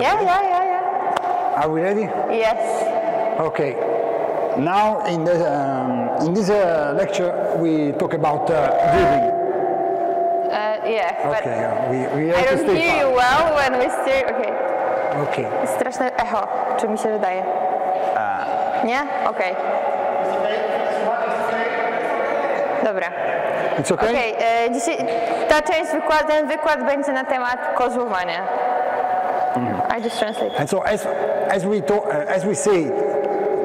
Yeah, yeah, yeah, yeah. Are we ready? Yes. Okay. Now in, the, um, in this uh, lecture we talk about uh, dribbling. Uh, yeah, but Okay, yeah, we, we I have to don't stay hear you well when we steer. Okay. Okay. Straszne echo, czy mi się wydaje? Nie? Okej. Dobra. It's okay? Okej, e, dzisiaj ta część wykładu, ten wykład będzie na temat kozłowania. I just translate. And so, as, as, we, talk, uh, as we say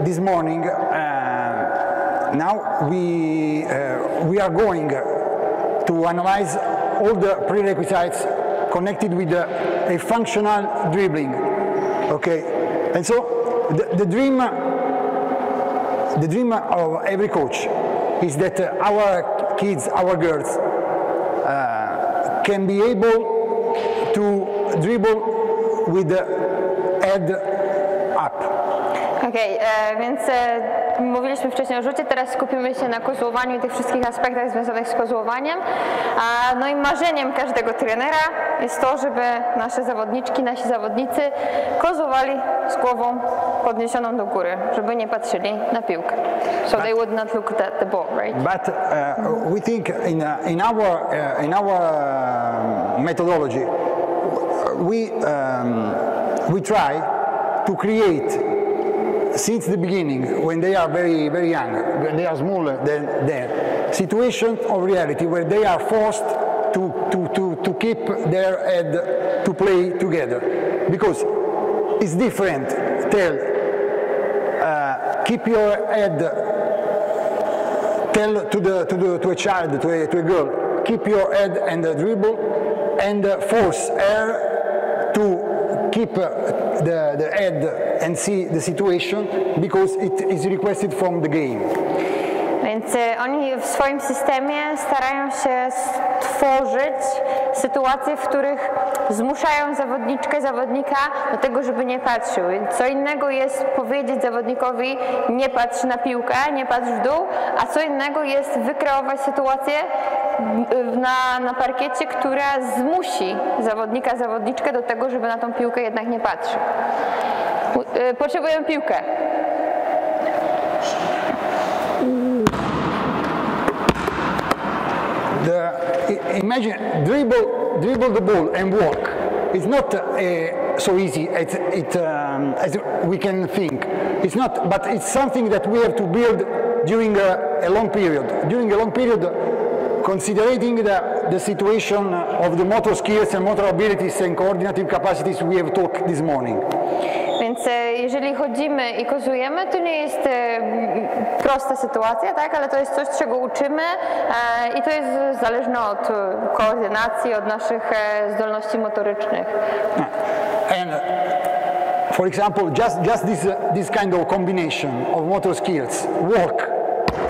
this morning, uh, now we, uh, we are going to analyze all the prerequisites connected with a functional dribbling. Okay, and so the, the dream, the dream of every coach is that our kids, our girls, uh, can be able to dribble with the head up. Okej, e, więc e, mówiliśmy wcześniej o rzucie, teraz skupimy się na kozłowaniu i tych wszystkich aspektach związanych z kozłowaniem. A, no i marzeniem każdego trenera jest to, żeby nasze zawodniczki, nasi zawodnicy kozłowali z głową podniesioną do góry, żeby nie patrzyli na piłkę. So they would not look at the ball, right? But uh, we think in, in our, uh, in our methodology, we, um, we try to create since the beginning, when they are very, very young, when they are smaller than them, situation of reality where they are forced to, to, to, to keep their head to play together. Because it's different, tell, uh, keep your head tell to, the, to, the, to a child, to a, to a girl, keep your head and dribble and uh, force her keep uh, the, the head and see the situation because it is requested from the game. Więc e, oni w swoim systemie starają się stworzyć sytuacje, w których zmuszają zawodniczkę, zawodnika do tego, żeby nie patrzył. Co innego jest powiedzieć zawodnikowi nie patrz na piłkę, nie patrz w dół, a co innego jest wykreować sytuację na, na parkiecie, która zmusi zawodnika, zawodniczkę do tego, żeby na tą piłkę jednak nie patrzył. E, Potrzebujemy piłkę. The, imagine dribble, dribble the ball and walk. It's not uh, so easy as, it, um, as we can think. It's not, but it's something that we have to build during a, a long period. During a long period, considering the, the situation of the motor skills and motor abilities and coordinative capacities we have talked this morning. Więc e, jeżeli chodzimy i kozujemy, to nie jest e, prosta sytuacja, tak? ale to jest coś, czego uczymy e, i to jest zależne od koordynacji, od naszych zdolności motorycznych. And for example, just, just this, this kind of combination of motor skills, walk,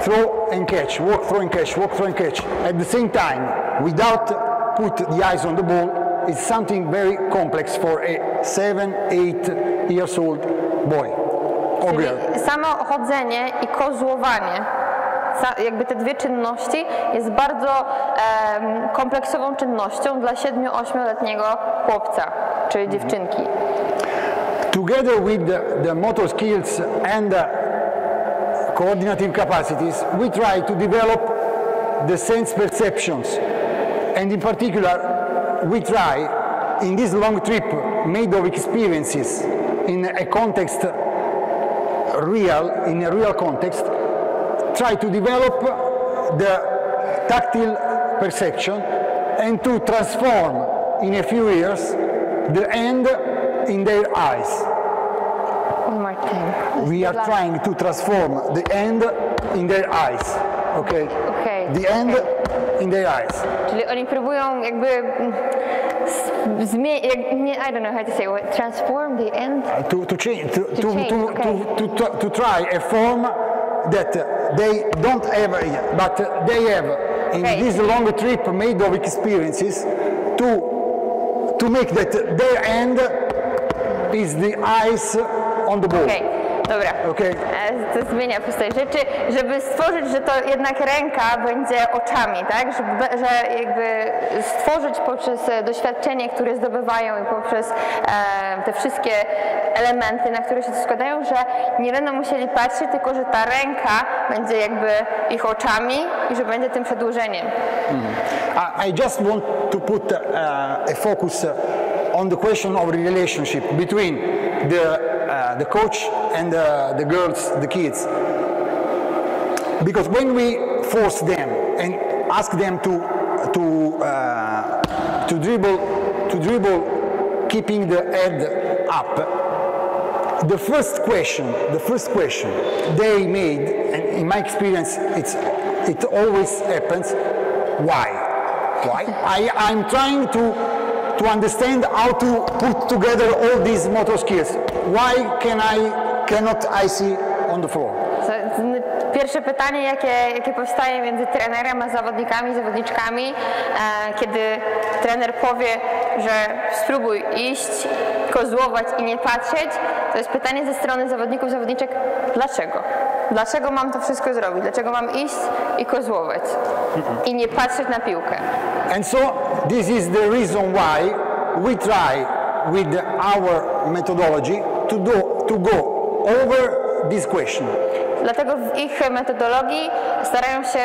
throw and catch, walk, throw and catch, walk, throw and catch, at the same time, without put the eyes on the ball, is something very complex for a seven, eight years old boy or girl. Czyli samo chodzenie i kozłowanie, jakby te dwie czynności jest bardzo em, kompleksową czynnością dla 7-8-letniego chłopca, czyli dziewczynki. Together with the, the motor skills and the coordinative capacities, we try to develop the sense perceptions. And in particular, we try, in this long trip made of experiences, in a context real, in a real context, try to develop the tactile perception and to transform in a few years the end in their eyes. One more time. We are trying to transform the end in their eyes. Okay? Okay, The end in their eyes. Czyli oni próbują jakby zmienić, I don't know how to say it, transform the end. To, to change, to, to, change, to, okay. to, to, to try a form that they don't have, but they have in Okay. this long trip made of experiences to, to make that their end is the eyes on the ball. Okej, Dobra. Okay. E, To zmienia postać rzeczy, żeby stworzyć, że to jednak ręka będzie oczami, tak? Żeby, że jakby stworzyć poprzez e, doświadczenie, które zdobywają i poprzez e, te wszystkie elementy, na które się to składają, że nie będą musieli patrzeć, tylko że ta ręka będzie jakby ich oczami i że będzie tym przedłużeniem. I, I just want to put uh, a focus on the question of relationship between the, uh, the coach and uh, the girls, the kids. Because when we force them and ask them to, to, uh, to, dribble, to dribble keeping the head up, the first question, the first question they made, and in my experience, it's, it always happens, why? Why? I, I'm trying to, to understand how to put together all these motor skills. Why can I, cannot I see on the floor? Pierwsze pytanie, jakie, jakie powstaje między trenerem a zawodnikami, zawodniczkami, e, kiedy trener powie, że spróbuj iść, kozłować i nie patrzeć, to jest pytanie ze strony zawodników, zawodniczek, dlaczego? Dlaczego mam to wszystko zrobić? Dlaczego mam iść i kozłować i nie patrzeć na piłkę? And so this is the reason why we try with our methodology to do to go over this question. Dlatego w ich metodologii starają się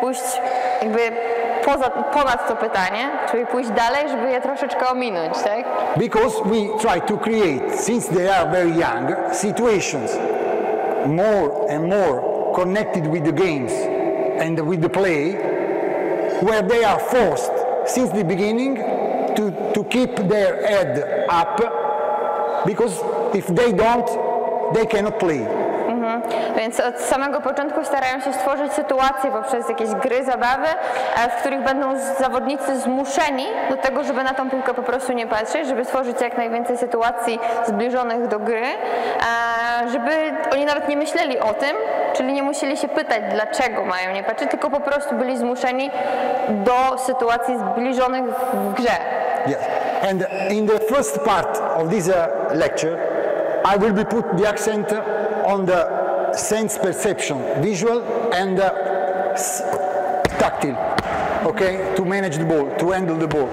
pójść jakby poza, ponad to pytanie, czyli pójść dalej, żeby je troszeczkę ominąć, tak? Because we try to create, since they are very young, situations more and more connected with the games and with the play, where they are forced since the beginning keep their head up, because if they don't, they cannot play. Więc od samego początku starają się stworzyć sytuacje poprzez jakieś gry, zabawy, e, w których będą zawodnicy zmuszeni do tego, żeby na tą piłkę po prostu nie patrzeć, żeby stworzyć jak najwięcej sytuacji zbliżonych do gry, e, żeby oni nawet nie myśleli o tym, czyli nie musieli się pytać, dlaczego mają nie patrzeć, tylko po prostu byli zmuszeni do sytuacji zbliżonych w grze. Yes. And in the first part of this uh, lecture, I will be put the accent on the sense perception, visual and uh, tactile, okay, to manage the ball, to handle the ball.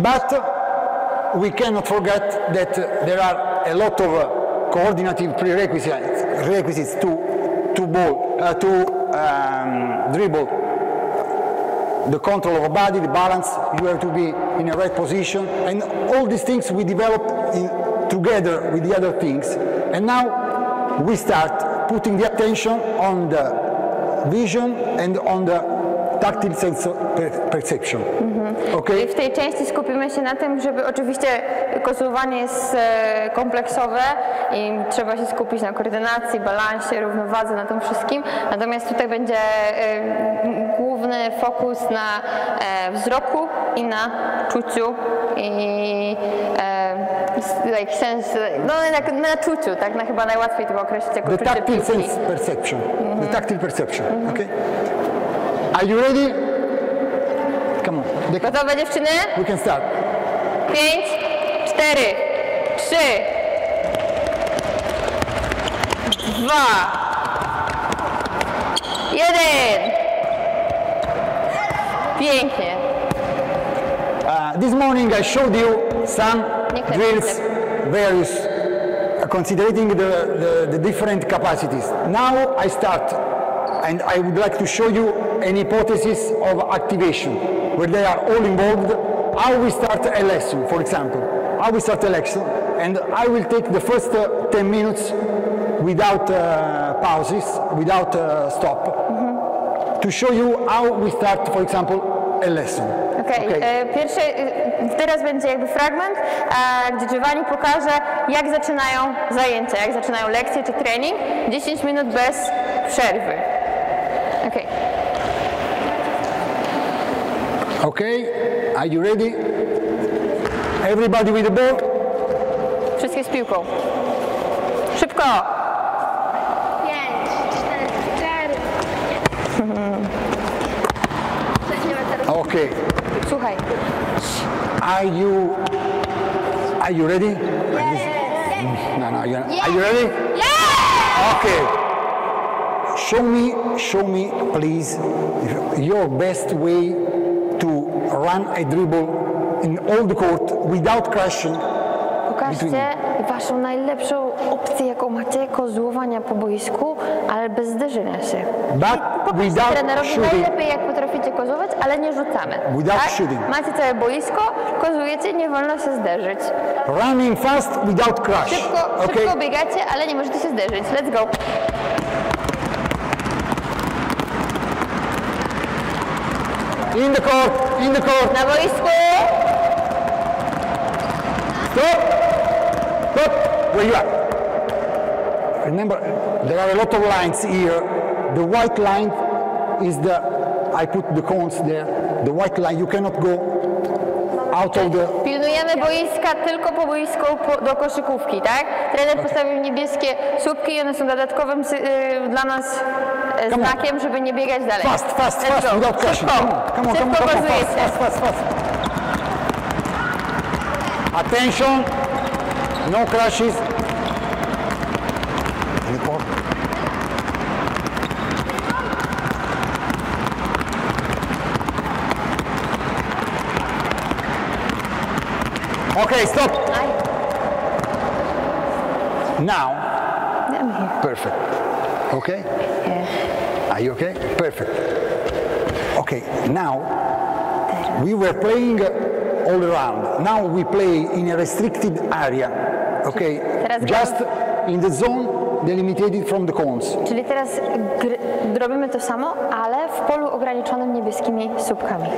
But we cannot forget that there are a lot of uh, coordinative prerequisites, requisites to, to ball, uh, to um, dribble the control of a body, the balance, you have to be in a right position, and all these things we develop in, together with the other things. And now we start putting the attention on the vision and on the tactile sense perception. I Okay? w tej części skupimy się na tym, żeby oczywiście kozłowanie jest e, kompleksowe i trzeba się skupić na koordynacji, balansie, równowadze, na tym wszystkim. Natomiast tutaj będzie e, główny fokus na e, wzroku i na czuciu i e, like sense, no na, na czuciu, tak? Na chyba najłatwiej to określić jako The tactile sense perception. The tactile perception. Okay? Are you ready? Come on. The- Gotowe dziewczyny? we can start. Pięć, cztery, trzy, dwa, jeden. Pięknie. Uh, this morning I showed you some drills, various, uh, considering the, the, the different capacities. Now I start, and I would like to show you an hypothesis of activation, where they are all involved, how we start a lesson, for example. How we start a lesson, and I will take the first uh, 10 minutes without uh, pauses, without uh, stop, to show you how we start, for example, a lesson. Okej, Okay. e, pierwszy, e, teraz będzie jakby fragment, gdzie Giovanni pokaże, jak zaczynają zajęcia, jak zaczynają lekcje czy trening. 10 minut bez przerwy. Okej. Okay, are you ready? Everybody with the ball? Wszystkie z piłką. Szybko! Pięć, cztery, cztery. Zaczniemy teraz. Okay. Słuchaj. Are you are you ready? No, no, you're, are you ready? Yes! Okay. Show me, show me, please, your best way to run a dribble in all the court without crashing. Pokażcie waszą najlepszą opcję, jaką macie kozłowania po boisku, ale bez zderzenia się. But Without trenerowi shooting. najlepiej, jak potraficie kozłować, ale nie rzucamy. Without tak? shooting. Macie całe boisko, kozujecie, nie wolno się zderzyć. Running fast without crash. Szybko, Okay. szybko biegacie, ale nie możecie się zderzyć. Let's go. In the court, in the court. Na boisku! Stop! Stop! Where you are? Remember, there are a lot of lines here. The white line is the, I put the cones there. The white line, you cannot go out of the, Pilnujemy boiska tylko po boisku do koszykówki, tak? Trener postawił niebieskie słupki i one są dodatkowym sy- y, dla nas y, Come on. znakiem, żeby nie biegać dalej. fast, fast, Let's fast, go. without crashing. Szybko, Come on, come on, come on, szybko come on, fast, fast, fast, fast. Attention, no crashes. In the court. Okay, stop. Aj, Now, I'm here. perfect. Okay? Yeah. Are you okay? Perfect. Okay, now we were playing all around. Now we play in a restricted area. Okay? Teraz Just in the zone delimited from the cones. Czyli teraz robimy to samo, ale w polu ograniczonym niebieskimi słupkami.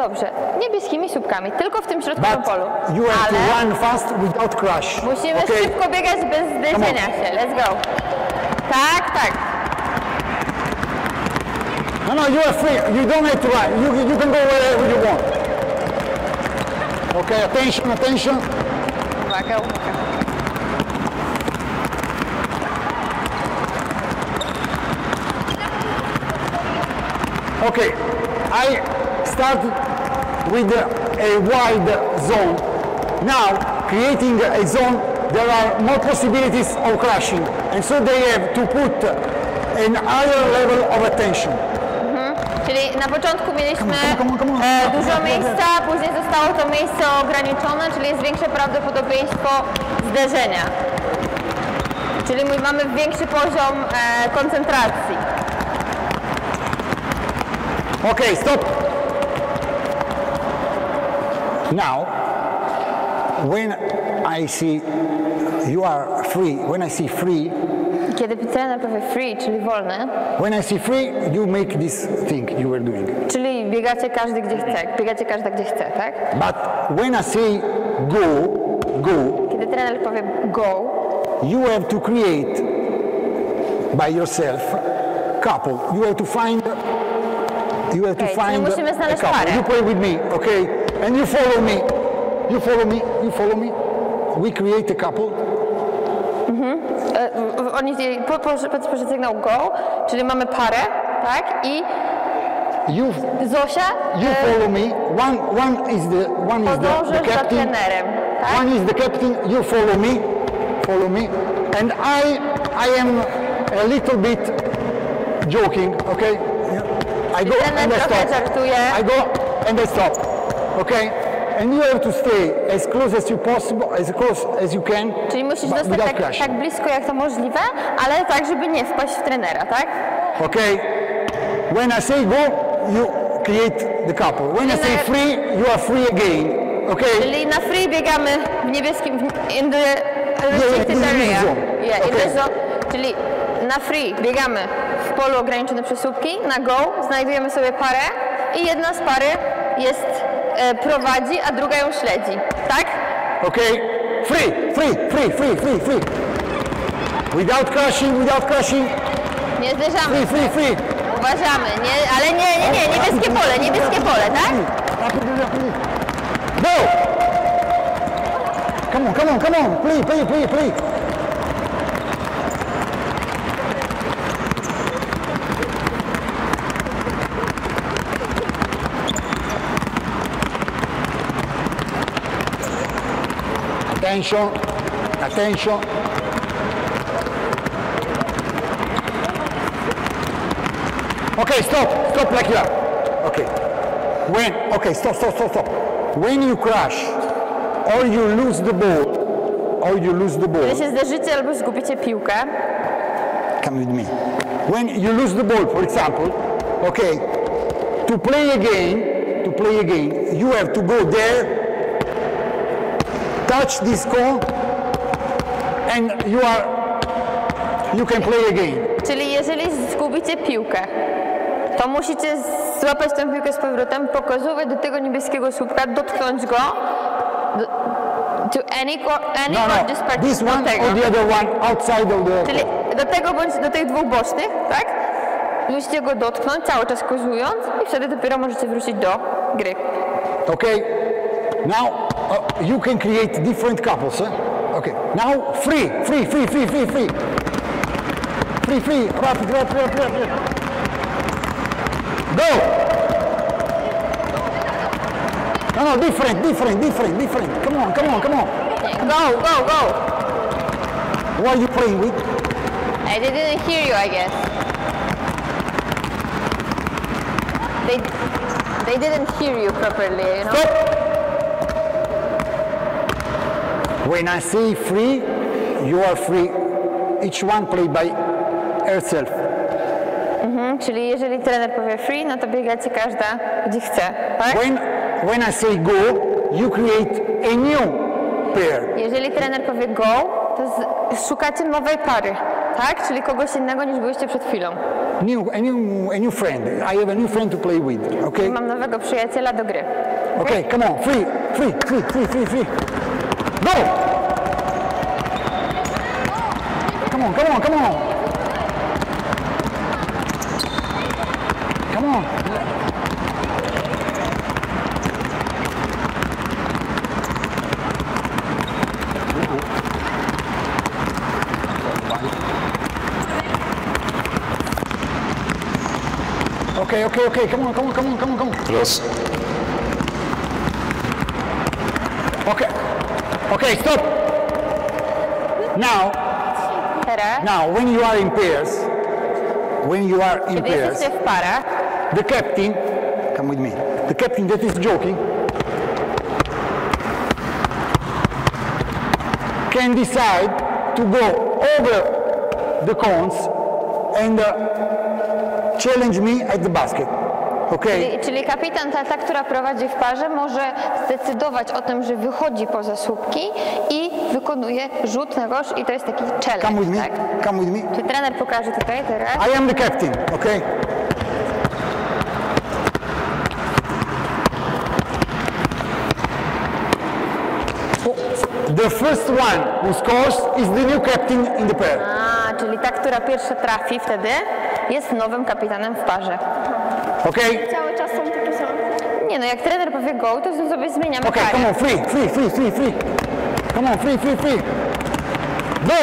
Dobrze. Niebieskimi słupkami, tylko w tym środkowym But polu. you have Ale to run fast without crash. musimy okay? szybko biegać bez zderzenia się. Let's go. Tak, tak. No, no, you are free. You don't have to run. You, you can go wherever you want. Okay, attention, attention. Uwaga, uwaga. Okay, I start with a wide zone. Now, creating a zone, there are more possibilities of crashing, and so they have to put an higher level of attention. Czyli na początku mieliśmy come on, come on. e, dużo miejsca, później zostało to miejsce ograniczone, czyli jest większe prawdopodobieństwo zderzenia. Czyli my mamy większy poziom e, koncentracji. Okay, stop. Now, when I see you are free, when I see free, Kiedy trener powie free, czyli wolny, when I see free, you make this thing you were doing. czyli biegacie każdy gdzie chce, biegacie każda gdzie chce, tak? But when I say go, go, Kiedy trener powie go, you have to create by yourself couple. You have to find you have to czyli find musimy a znaleźć couple. parę. You play with me, okay? And you follow me. You follow me. You follow me. We create a couple. e, w- oni po, po, sygnał go, czyli mamy parę, tak? I You Zosia you e, follow me. One one is the one is the, the captain. trenerem, tak? One is the captain. You follow me. Follow me. And I I am a little bit joking, okay? I go and I stop. żartuje. I go and I stop. Okay? And you have to stay as close as you possible, as close as you can. Czyli musisz dostać tak, crashing. tak blisko jak to możliwe, ale tak, żeby nie wpaść w trenera, tak? Okay? When I say go, you create the couple. When I say free, you are free again. Okay? Czyli na free biegamy w niebieskim, w- in the yeah, restricted in the area. zone. Yeah, in Okay. the zone. Czyli na free biegamy w polu ograniczone przez słupki, na go znajdujemy sobie parę i jedna z pary jest, prowadzi, a druga ją śledzi, tak? Okay? Free, free, free, free, free, free. Without crashing, without crashing. Nie zderzamy, Free, free, free. uważamy, nie, ale nie, nie, nie, niebieskie pole, niebieskie pole, tak? Go! Come on, come on, come on. Play, play, play, play. Attention, attention. Okay, stop, stop like that. Okay. When, okay, stop, stop, stop, stop. When you crash, or you lose the ball, or you lose the ball. Jeśli zderzycie albo zgubicie piłkę. Come with me. When you lose the ball, for example, okay, to play again, to play again, you have to go there touch this cone, and you are, you can play again. czyli jeżeli zgubicie piłkę, to musicie złapać tę piłkę z powrotem, pokazywać do tego niebieskiego słupka, dotknąć go, do, to any, any No, no, this part, this one tego. or the other one outside of the. Czyli do tego bądź do tych dwóch bocznych, tak? Musicie go dotknąć, cały czas kozując i wtedy dopiero możecie wrócić do gry. Okay. Now uh, you can create different couples. Okay. Now free, free, free, free, free, free, free, free. Rapid, rapid, rapid, rapid. Go. No, no, different, different, different, different. Come on, come on, come on. Go, go, go! Who are you playing with? I didn't hear you, I guess. They, they didn't hear you properly, you know? Stop. When I say free, you are free. Each one play by herself. Czyli jeżeli trener powie free, no to biegacie każda gdzie chce, tak? When, when I say go, you create a new pair. Jeżeli trener powie go, to z, szukacie nowej pary, tak? Czyli kogoś innego niż byliście przed chwilą. New, a new, a new friend. I have a new friend to play with. Okay. Mam nowego przyjaciela do gry. Okay. Come on. Free, free, free, free, free, free. Go. Come on, come on, come on. Come on. Okay, okay, okay. Come on, come on, come on, come on, come on. Raz. Okay. Okay, stop. Now, Now, when you are in pairs, when you are in pairs, the captain, come with me, the captain that is joking, can decide to go over the cones and uh, challenge me at the basket. Okay? czyli, czyli kapitan, ta, ta, która prowadzi w parze, może zdecydować o tym, że wychodzi poza słupki i wykonuje rzut na kosz i to jest taki Come with challenge, me. tak? Come with me. Czyli trener pokaże tutaj teraz. I am the captain, okay? The first one who scores is the new captain in the pair. A, czyli ta, która pierwsza trafi wtedy, jest nowym kapitanem w parze. Okay? Cały czas są takie. Nie no, jak trener powie go, to sobie zmieniamy Okay, come on, free, free, free, free, free. Come on, free, free, free. Go!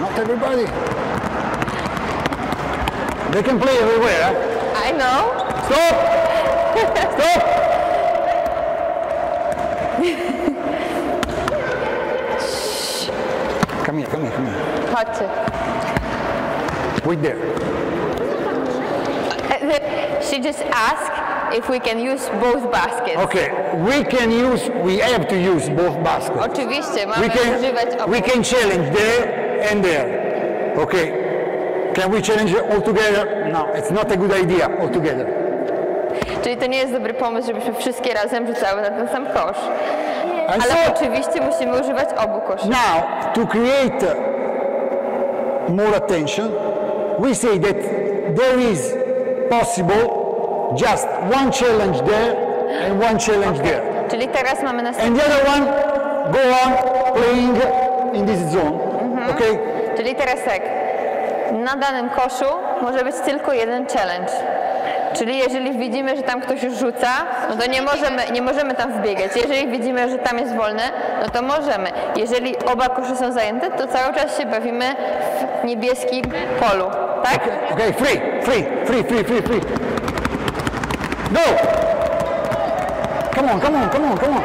Not everybody. They can play everywhere. Huh? I know. Stop! Stop! come here, come here, come here. Chodźcie. Wait there. She just asked if we can use both baskets. Okay, we can use, we have to use both baskets. Oczywiście, We mamy używać can, obu. we can challenge there and there. Okay. Can we challenge all together? No, it's not a good idea all together. Czyli to nie jest dobry pomysł, żebyśmy wszystkie razem rzucały na ten sam kosz. And Ale so, oczywiście musimy używać obu koszy. Now, to create more attention, we say that there is possible just one challenge there and one challenge there. Czyli teraz mamy And następny. the other one go on playing in this zone. Okay? Czyli teraz tak. Na danym koszu może być tylko jeden challenge. Czyli jeżeli widzimy, że tam ktoś już rzuca, no to nie możemy, nie możemy tam wbiegać. Jeżeli widzimy, że tam jest wolne, no to możemy. Jeżeli oba kosze są zajęte, to cały czas się bawimy w niebieskim polu. Tak? Okay, free, free, free, free, free, free. Go! Come on, come on, come on, come on.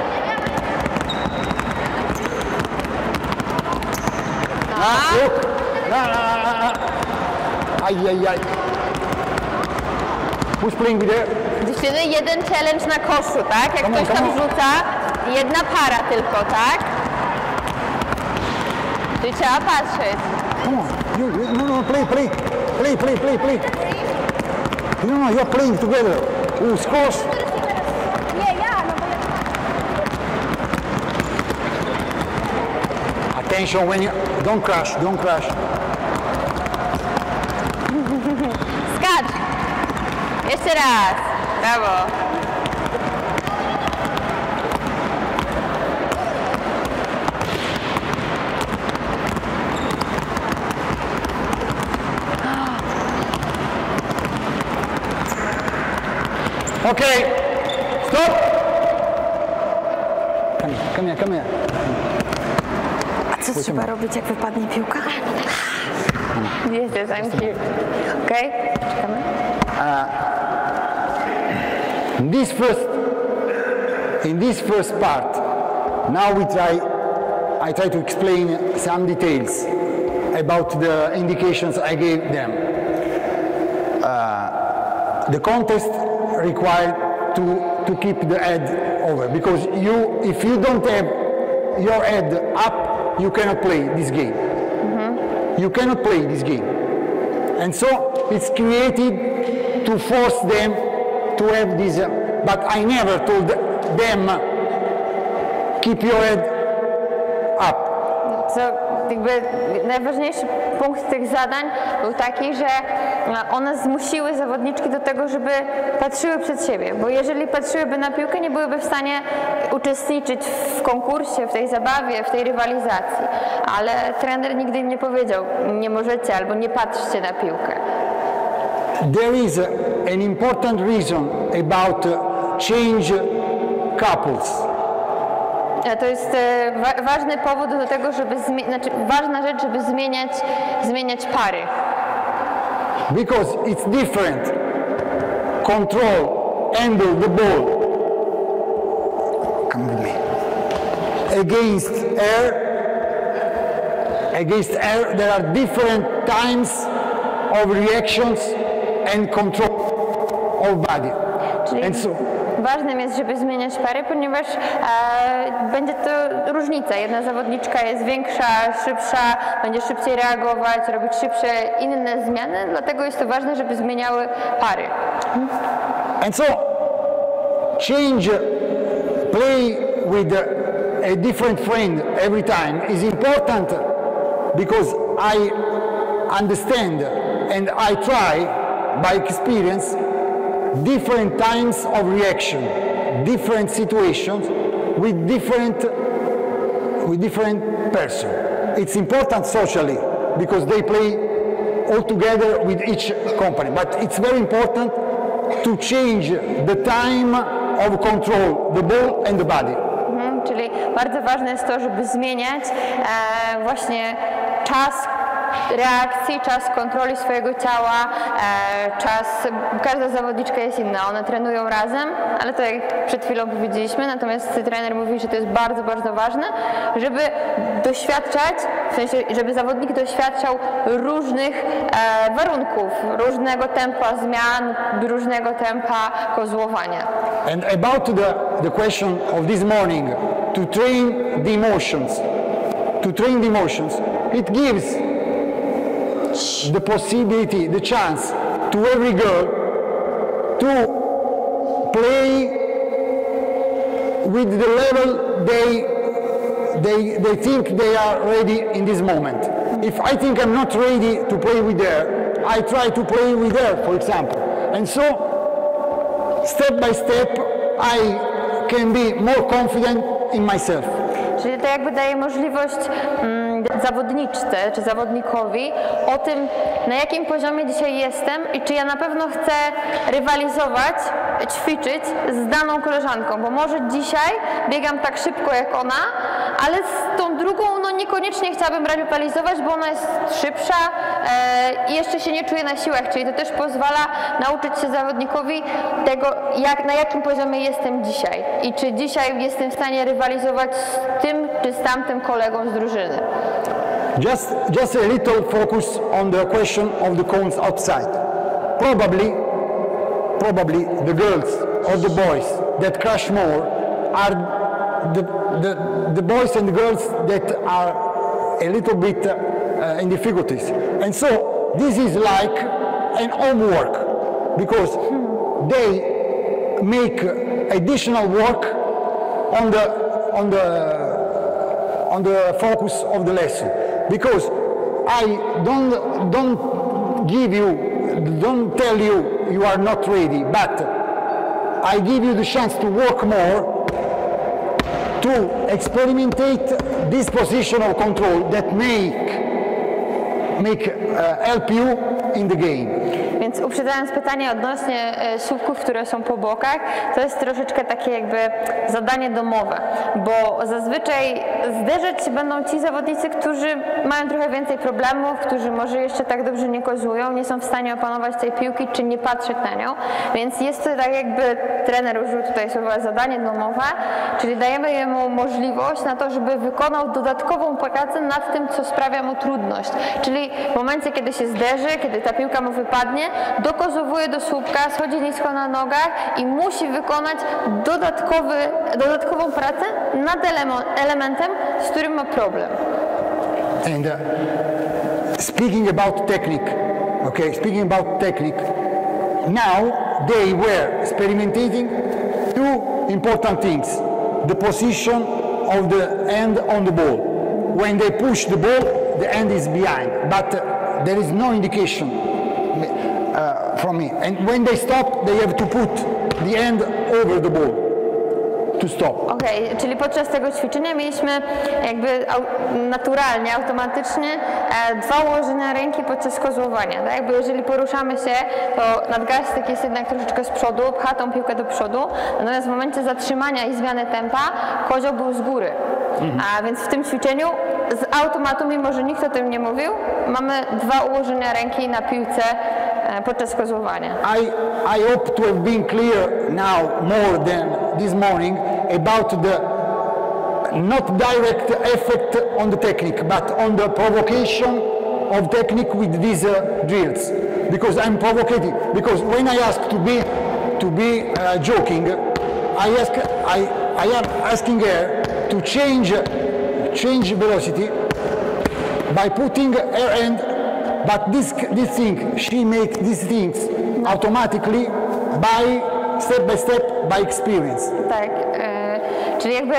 La, la, la. Aj, aj, aj. Who's playing with? Dziewczyny, jeden challenge na koszu, tak? Jak Come on, ktoś tam on. rzuca, jedna para tylko, tak? Czyli trzeba patrzeć. Come on. You, you, no, no, play, play. Play, play, play, play. No, no, you're playing together. Who scores? Nie, ja, no bo ja Attention when you don't crash, don't crash. Jeszcze raz. Brawo. Okay. Stop. Come here, come here, come here. A co trzeba robić, jak wypadnie piłka? Jest, jest, I'm here. Czekamy. In this first, in this first part, now we try, I try to explain some details about the indications I gave them. Uh, the contest required to, to keep the head over because you, if you don't have your head up, you cannot play this game. You cannot play this game. And so it's created to force them to have this. uh, but I never told them keep your head up. Co, jakby najważniejszy punkt tych zadań był taki, że e, one zmusiły zawodniczki do tego, żeby patrzyły przed siebie, bo jeżeli patrzyłyby na piłkę, nie byłyby w stanie uczestniczyć w konkursie, w tej zabawie, w tej rywalizacji. Ale trener nigdy im nie powiedział, nie możecie albo nie patrzcie na piłkę. There is uh, an important reason about uh, change couples. To jest wa- ważny powód do tego, żeby znaczy ważna rzecz, żeby zmieniać, zmieniać pary. Because it's different. Control, handle the ball. Come with me. Against air, against air, there are different times of reactions and control of body. Czyli And so, ważnym jest, żeby zmieniać pary, ponieważ e, będzie to różnica. Jedna zawodniczka jest większa, szybsza, będzie szybciej reagować, robić szybsze inne zmiany, dlatego jest to ważne, żeby zmieniały pary. and so, change, play with a different friend every time is important because I understand and I try by experience different times of reaction, different situations with different with different person. It's important socially because they play all together with each company, but it's very important to change the time of control, the ball and the body. Mhm, czyli bardzo ważne jest to, żeby zmieniać e, właśnie czas reakcji, czas kontroli swojego ciała, e, czas, każda zawodniczka jest inna, one trenują razem, ale to jak przed chwilą powiedzieliśmy, natomiast trener mówi, że to jest bardzo, bardzo ważne, żeby doświadczać, w sensie, żeby zawodnik doświadczał różnych e, warunków, różnego tempa zmian, różnego tempa kozłowania. And about the, the question of this morning, to train the emotions, to train the emotions, it gives the possibility, the chance to every girl to play with the level they, they, they think they are ready in this moment. If I think I'm not ready to play with her, I try to play with her, for example. And so step by step, I can be more confident in myself. Czyli to jakby daje możliwość mm, zawodniczce czy zawodnikowi o tym, na jakim poziomie dzisiaj jestem i czy ja na pewno chcę rywalizować, ćwiczyć z daną koleżanką, bo może dzisiaj biegam tak szybko jak ona, ale z tą drugą no niekoniecznie chciałabym rywalizować, bo ona jest szybsza e, i jeszcze się nie czuję na siłach, czyli to też pozwala nauczyć się zawodnikowi tego, jak, na jakim poziomie jestem dzisiaj i czy dzisiaj jestem w stanie rywalizować z tym czy z tamtym kolegą z drużyny. Just, just a little focus on the question of the cones outside. Probably, probably the girls or the boys that crash more are the, the, the boys and the girls that are a little bit uh, in difficulties. And so this is like an homework because they make additional work on the, on the on the focus of the lesson because I don't don't give you don't tell you you are not ready but I give you the chance to work more to experimentate this position of control that make make uh, help you in the game Więc uprzedzając pytanie odnośnie e, słupków, które są po bokach, to jest troszeczkę takie jakby zadanie domowe, bo zazwyczaj zderzać się będą ci zawodnicy, którzy mają trochę więcej problemów, którzy może jeszcze tak dobrze nie kozują, nie są w stanie opanować tej piłki, czy nie patrzeć na nią, więc jest to tak jakby trener użył tutaj słowa zadanie domowe, czyli dajemy jemu możliwość na to, żeby wykonał dodatkową pracę nad tym, co sprawia mu trudność, czyli w momencie, kiedy się zderzy, kiedy ta piłka mu wypadnie, dokozowuje do słupka, schodzi nisko na nogach i musi wykonać dodatkowy, dodatkową pracę nad elementem, z którym ma problem. And uh, speaking about technique, okay, speaking about technique, now they were experimenting two important things. The position of the hand on the ball. When they push the ball, the hand is behind, but uh, there is no indication from me. And when they stop, they have to put the hand over the ball to stop. Okej, czyli podczas tego ćwiczenia mieliśmy jakby naturalnie, automatycznie e, dwa ułożenia ręki podczas kozłowania. Tak? Jakby jeżeli poruszamy się, to nadgarstek jest jednak troszeczkę z przodu, pcha tą piłkę do przodu, natomiast w momencie zatrzymania i zmiany tempa kozioł był z góry. A więc w tym ćwiczeniu z automatu, mimo że nikt o tym nie mówił, mamy dwa ułożenia ręki na piłce e, podczas kozłowania. I, I hope to have been clear now more than this morning about the not direct effect on the technique, but on the provocation of technique with these uh, drills. Because I'm provocating. Because when I ask to be to be uh, joking, I ask I, I am asking her to change change velocity by putting her hand. But this this thing she makes these things automatically by step by step by experience. Tak, czyli jakby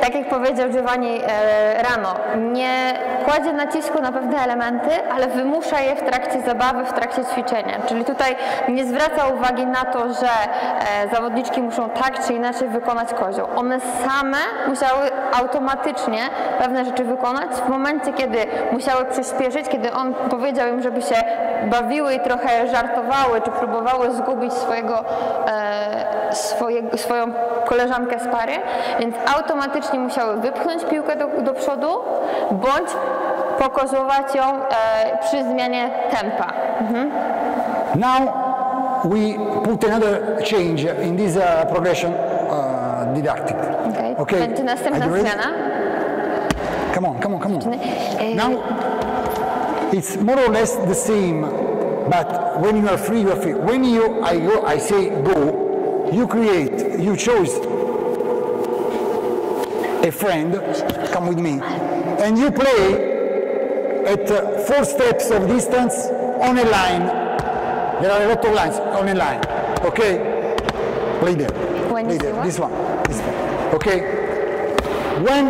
tak jak powiedział Giovanni e, rano, nie kładzie nacisku na pewne elementy, ale wymusza je w trakcie zabawy, w trakcie ćwiczenia. Czyli tutaj nie zwraca uwagi na to, że e, zawodniczki muszą tak czy inaczej wykonać kozioł. One same musiały automatycznie pewne rzeczy wykonać w momencie, kiedy musiały przyspieszyć, kiedy on powiedział im, żeby się bawiły i trochę żartowały, czy próbowały zgubić swojego, e, swoje, swoją koleżankę z pary, więc automatycznie musiały wypchnąć piłkę do, do przodu, bądź pokozować ją e, przy zmianie tempa. Now we put another change in this uh, progression uh, didactic. Okay. Okay. Będzie następna zmiana. Come on, come on, come on. E, Now it's more or less the same, but when you are free, you are free. When you I go, I say go, you create, you choose a friend, come with me, and you play at uh, four steps of distance on a line. There are a lot of lines on a line. Okay, play there. When play you there. This one, this one. Okay. When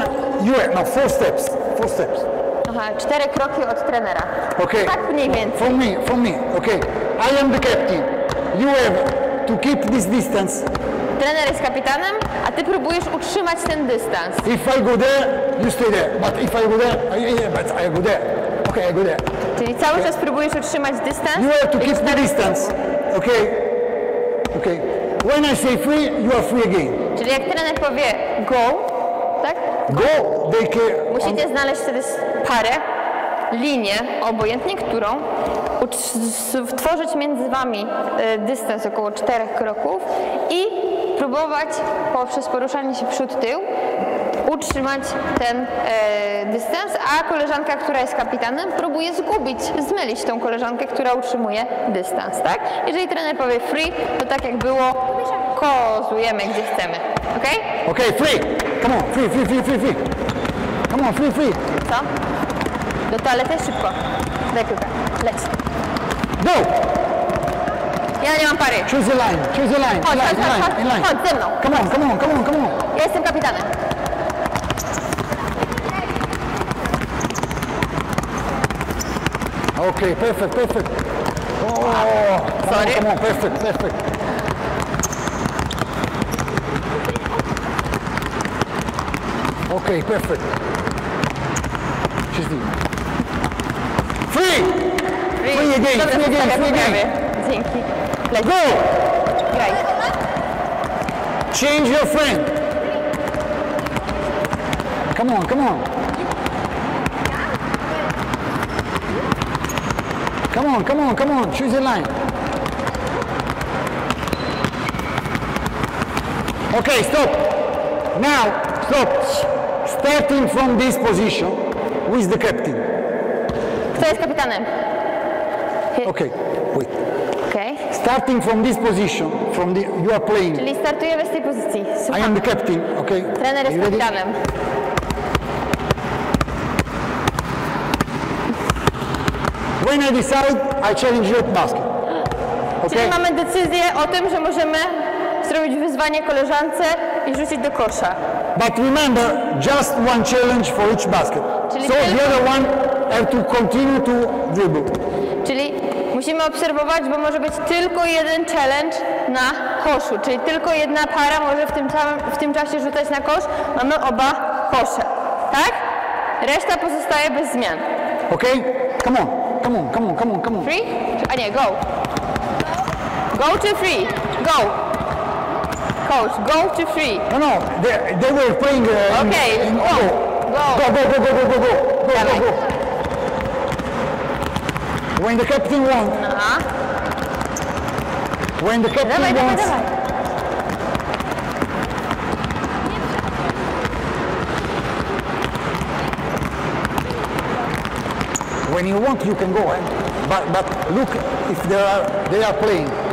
you are now four steps, four steps. Aha, cztery kroki od trenera. Okay. Tak mniej więcej. From me, from me. Okay. I am the captain. You have to keep this distance trener jest kapitanem, a ty próbujesz utrzymać ten dystans. If I go there, you stay there. But if I go there, I, yeah, but I go there. Okay, I go there. Czyli cały czas próbujesz utrzymać dystans. You have to keep the distance. Okay? Okay. When I say free, you are free again. Czyli jak trener powie go, tak? Go, they can. Musicie znaleźć wtedy parę, linię, obojętnie którą, stworzyć między wami e, dystans około czterech kroków i próbować poprzez poruszanie się przód-tył utrzymać ten e, dystans, a koleżanka, która jest kapitanem, próbuje zgubić, zmylić tą koleżankę, która utrzymuje dystans, tak? Jeżeli trener powie free, to tak jak było, kozujemy gdzie chcemy, ok? Okay, free. Come on, free, free, free, free, free. Come on, free, free. Co? Do toalety szybko. Daj piłkę. Leć. Go. Ja nie mam pary. Choose a line. Choose a line. Chodź, in line, chodź, line, in line. ze mną. Come on, come on, come on, come on. Jestem kapitanem. Okay, perfect, perfect. Oh, come Sorry. on, come on, perfect, perfect. Okay, perfect. She's the free. Free again, free again, free again. Dzięki. Go. Graj. Change your friend. Come on, come on. Come on, come on, come on. Choose a line. Okay, stop. Now, stop. Starting from this position with the captain. Kto jest kapitanem? Okay, wait. Okej. Starting from this position, from the you are playing. Czyli startujemy z tej pozycji. I Słucham. am the captain. Okay. Trener jest you kapitanem. When I decide, I challenge your basket. Czyli Okay. mamy decyzję o tym, że możemy zrobić wyzwanie koleżance i rzucić do kosza. But remember, just one challenge for each basket. Czyli so the other one have to continue to dribble. Czyli musimy obserwować, bo może być tylko jeden challenge na koszu, czyli tylko jedna para może w tym, w tym czasie rzucać na kosz. Mamy oba kosze, tak? Reszta pozostaje bez zmian. Okay? Come on, come on, come on, come on, come on. Free? A nie, go. Go to free. Go. Coach, go to free. No, no, they, they were playing. Uh, in- Okay, in, go. Go, Go. go, go, go, go, go, go, go, go, go. When the captain wants, Aha. when the captain dawaj, wants, dawaj. when you want, you can go. Eh? But but look, if they are they are playing.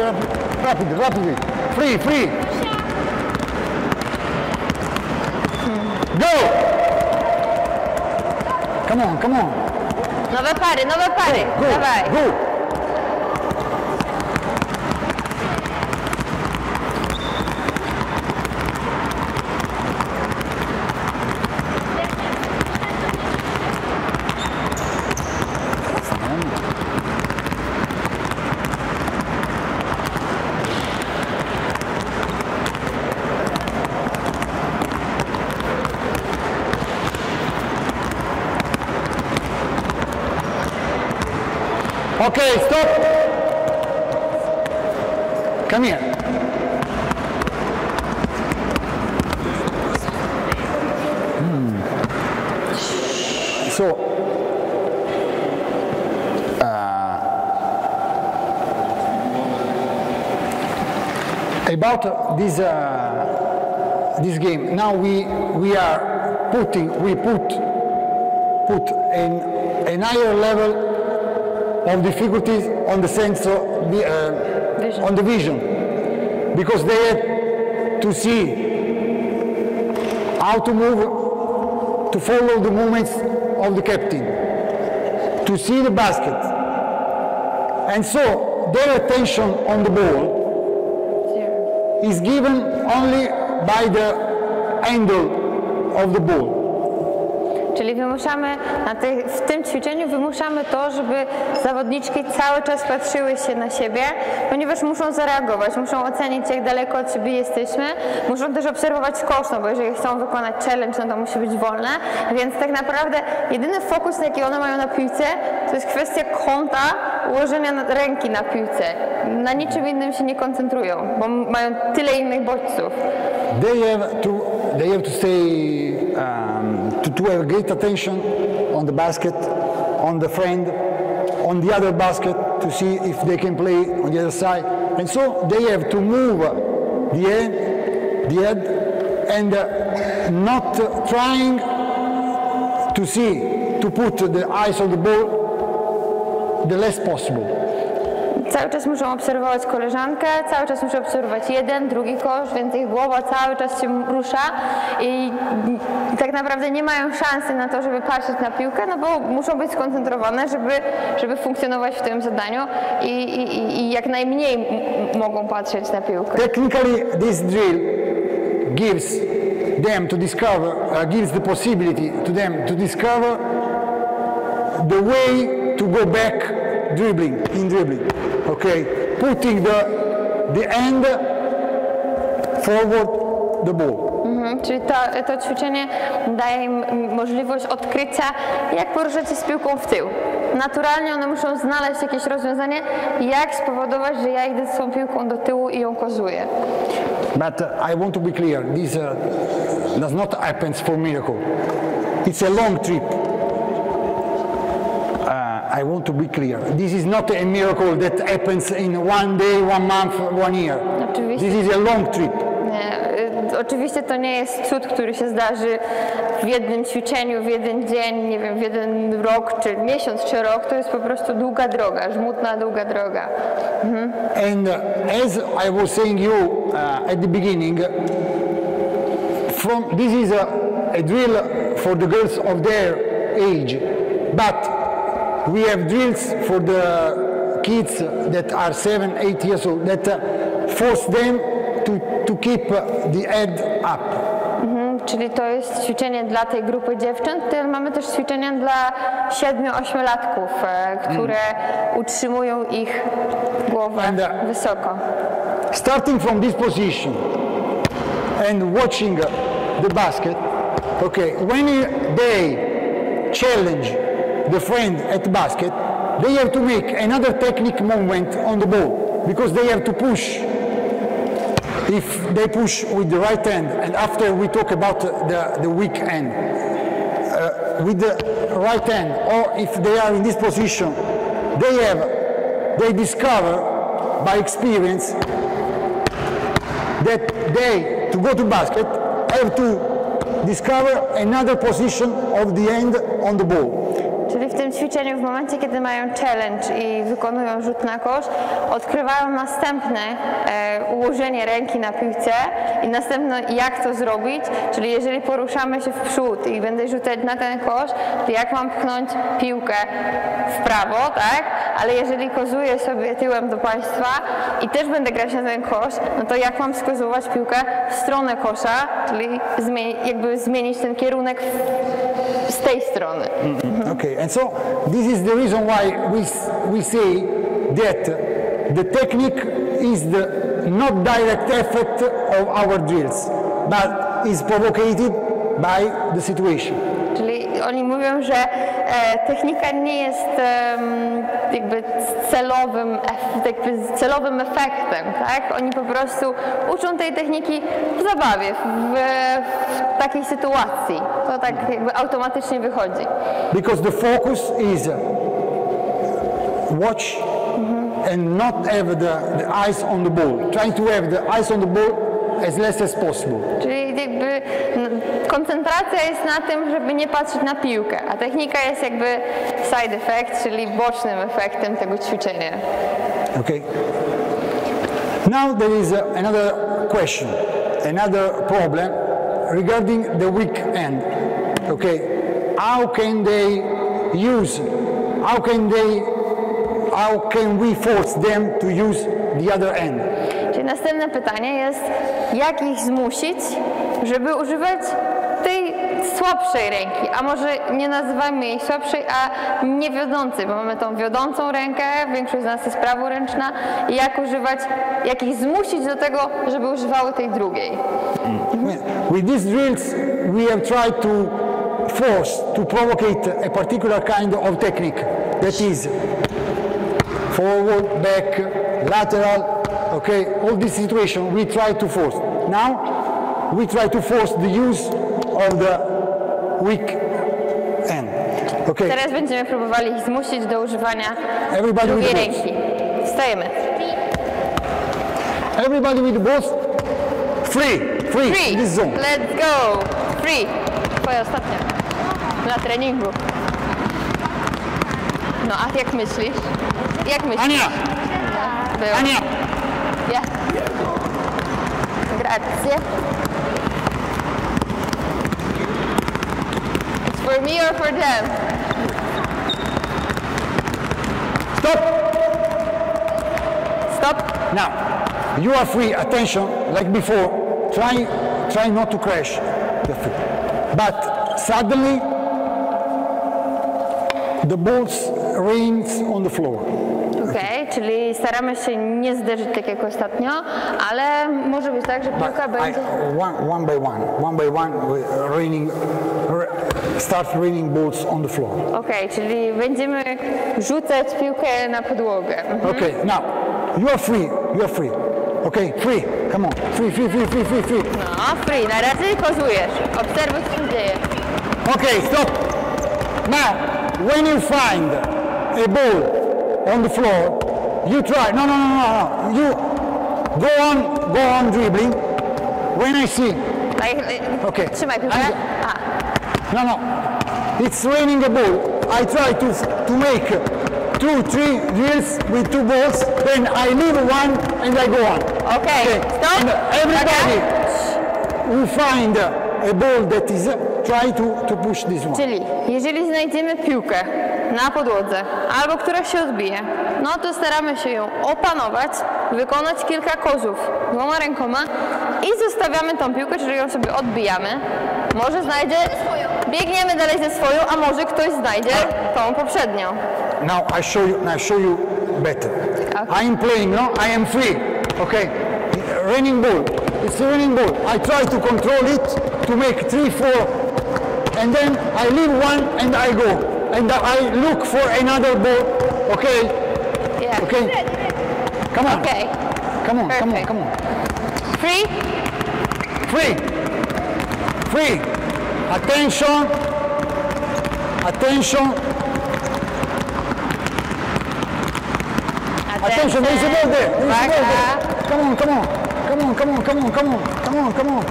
Rapido, rapido! free, free. Go! Come on, come on. Nove pare, nove pare. Go, go, Давай. Go. Okay, stop. Come here. Hmm. So, uh, about this uh, this game. Now we we are putting we put put in a higher level of difficulties on the sensor, the, uh, on the vision, because they have to see how to move, to follow the movements of the captain, to see the basket. And so their attention on the ball is given only by the handle of the ball. Czyli wymuszamy tej, w tym ćwiczeniu wymuszamy to, żeby zawodniczki cały czas patrzyły się na siebie, ponieważ muszą zareagować, muszą ocenić jak daleko od siebie jesteśmy, muszą też obserwować kosz, no bo jeżeli chcą wykonać challenge, no to musi być wolne, więc tak naprawdę jedyny fokus jaki one mają na piłce to jest kwestia kąta ułożenia ręki na piłce. Na niczym innym się nie koncentrują, bo mają tyle innych bodźców. They have to, they have to stay, um, to, have great attention on the basket, on the friend, on the other basket to see if they can play on the other side. And so they have to move the head, the head and uh, not trying to see, to put the eyes on the ball the less possible. Cały czas muszą obserwować koleżankę, cały czas muszą obserwować jeden, drugi kosz, więc ich głowa cały czas się rusza i tak naprawdę nie mają szansy na to, żeby patrzeć na piłkę, no bo muszą być skoncentrowane, żeby, żeby funkcjonować w tym zadaniu i, i, i- jak najmniej mogą patrzeć na piłkę. Technically, this drill gives them to discover, uh, gives the possibility to them to discover the way to go back dribbling, in dribbling, okay? Putting the, the hand forward the ball. Mhm, Czyli to, to ćwiczenie daje im możliwość odkrycia, jak poruszać się z piłką w tył. Naturalnie one muszą znaleźć jakieś rozwiązanie, jak spowodować, że ja idę z tą piłką do tyłu i ją kozuję. But uh, I want to be clear, this uh, does not happen for miracle. It's a long trip. I want to be clear. This is not a miracle that happens in one day, one month, one year. Oczywiście. This is a long trip. Nie, y, Oczywiście to nie jest cud, który się zdarzy w jednym ćwiczeniu, w jeden dzień, nie wiem, w jeden rok, czy miesiąc, czy rok. To jest po prostu długa droga, żmudna, długa droga. And uh, as I was saying you uh, at the beginning, from this is a, a drill for the girls of their age, but we have drills for the kids that are seven, eight years old that uh, force them to, to keep uh, the head up. Czyli to jest ćwiczenie dla tej grupy dziewcząt, ale mamy też ćwiczenia dla 7-8 latków, e, które utrzymują ich głowę And, uh, wysoko. starting from this position and watching uh, the basket, okay, when they challenge the friend at basket, they have to make another technique movement on the ball because they have to push. If they push with the right hand, and after we talk about the, the weak hand, uh, with the right hand, or if they are in this position, they have, they discover by experience that they, to go to basket, have to discover another position of the hand on the ball. Tym ćwiczeniu, w momencie, kiedy mają challenge i wykonują rzut na kosz, odkrywają następne e, ułożenie ręki na piłce i następne jak to zrobić, czyli jeżeli poruszamy się w przód i będę rzucać na ten kosz, to jak mam pchnąć piłkę w prawo, tak? Ale jeżeli kozuję sobie tyłem do państwa i też będę grać na ten kosz, no to jak mam skozować piłkę w stronę kosza, czyli zmieni, jakby zmienić ten kierunek z tej strony. Okay, and so this is the reason why we, we say that the technique is the not direct effect of our drills, but is provoked by the situation. Oni mówią, że e, technika nie jest jakby celowym, jakby celowym efektem, tak? Oni po prostu uczą tej techniki w zabawie, w, w takiej sytuacji. To tak jakby automatycznie wychodzi. Because the focus is uh, watch and not have the, the eyes on the ball. Trying to have the eyes on the ball as less as possible. Czyli jakby koncentracja jest na tym, żeby nie patrzeć na piłkę, a technika jest jakby side effect, czyli bocznym efektem tego ćwiczenia. Okay. Now there is uh, another question, another problem regarding the weak end. Okay. How can they use how can they, how can we force them to use the other end? Czyli następne pytanie jest, jak ich zmusić, żeby używać słabszej ręki, a może nie nazywajmy jej słabszej, a niewiodącej, bo mamy tą wiodącą rękę, większość z nas jest praworęczna i jak używać, jak ich zmusić do tego, żeby używały tej drugiej. With these drills, we have tried to force, to provocate a particular kind of technique that is forward, back, lateral, okay, all this situation we try to force. Now, we try to force the use of the weak end, okay? Teraz będziemy próbowali ich zmusić do używania Everybody drugiej ręki. Wstajemy. Everybody with balls, free, free, Free. this zone. Let's go. Free. Twoja ostatnia. Na treningu. No, a jak myślisz? Jak myślisz? Ania, Było. Ania, Ja. Grazie. For me or for them? stop. Stop. Now, you are free, attention, like before, try, try not to crash. But suddenly, the balls rains on the floor. Okej, czyli staramy się nie zderzyć tak jak ostatnio, ale może być tak, że But piłka I, one, one by one, one by one, raining, start raining balls on the floor. Okej, czyli będziemy rzucać piłkę na podłogę. Mhm. Okay, now, you are free, you are free. Okay, free, come on, free, free, free, free, free, free. No, free, na razie kozujesz. Obserwuj, co się dzieje. Okay, stop. Now, when you find a ball on the floor, you try. No, no, no, no, no. You go on, go on dribbling. When I see, Daj, Okay. Trzymaj piłkę. No, no, it's raining a ball. I try to to make two, three drills with two balls. Then I leave one and I go on. okej. Okay. Stop. And everybody Uwaga. who find a ball that is try to to push this one. Czyli jeżeli znajdziemy piłkę na podłodze albo która się odbije, no to staramy się ją opanować, wykonać kilka kozów dwoma rękoma i zostawiamy tą piłkę, czyli ją sobie odbijamy. Może znajdzie, biegniemy dalej ze swoją, a może ktoś znajdzie tą poprzednią. Now I show you. I show you better. Okay. I am playing. No, I am free. Okay. Raining ball. It's a raining ball. I try to control it to make three, four, and then I leave one and I go, and I look for another ball. Okay. Yeah. Okay. Come on. Okay. Come on. Come on. Perfect. Come on. Free. Free. Free. Attention. Attention. Attention. There is a ball Uwaga. there. Come on, come on. Come on, come on, come on, come on. Come on, come on.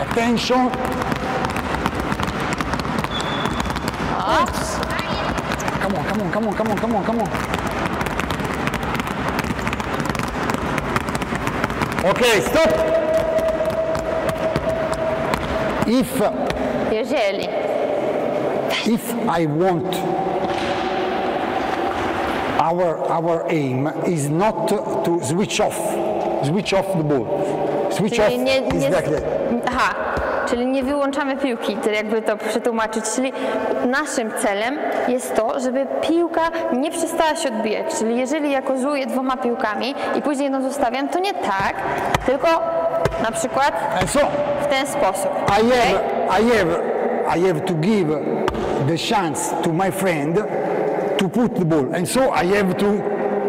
Attention. Ops. Come on, come on, come on, come on, come on, come on. Okay, stop. If Jeżeli if I want our our aim is not to switch off switch off the ball switch off Czyli nie, is nie, like that aha, czyli nie wyłączamy piłki, to jakby to przetłumaczyć. Czyli naszym celem jest to, żeby piłka nie przestała się odbijać. Czyli jeżeli ja kozuję dwoma piłkami i później jedną zostawiam, to nie tak, tylko na przykład and so ten sposób. I have okej? I have I have to give the chance to my friend to put the ball and so I have to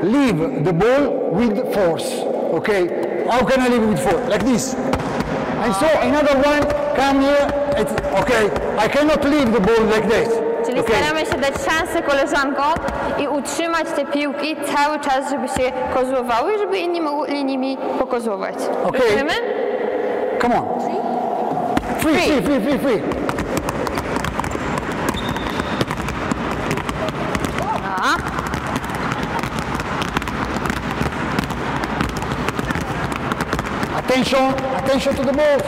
leave the ball with force okay how can I leave it with force like this and so another one come here it's, okay I cannot leave the ball like this Czyli okay staramy się dać szansę koleżankom i utrzymać te piłki cały czas, żeby się kozłowały, żeby inni mogli nimi pokozłować. Okay. Rozumiemy? come on Fui, fui, fui, fui, free. Atenção, ah. Attention, attention to the move.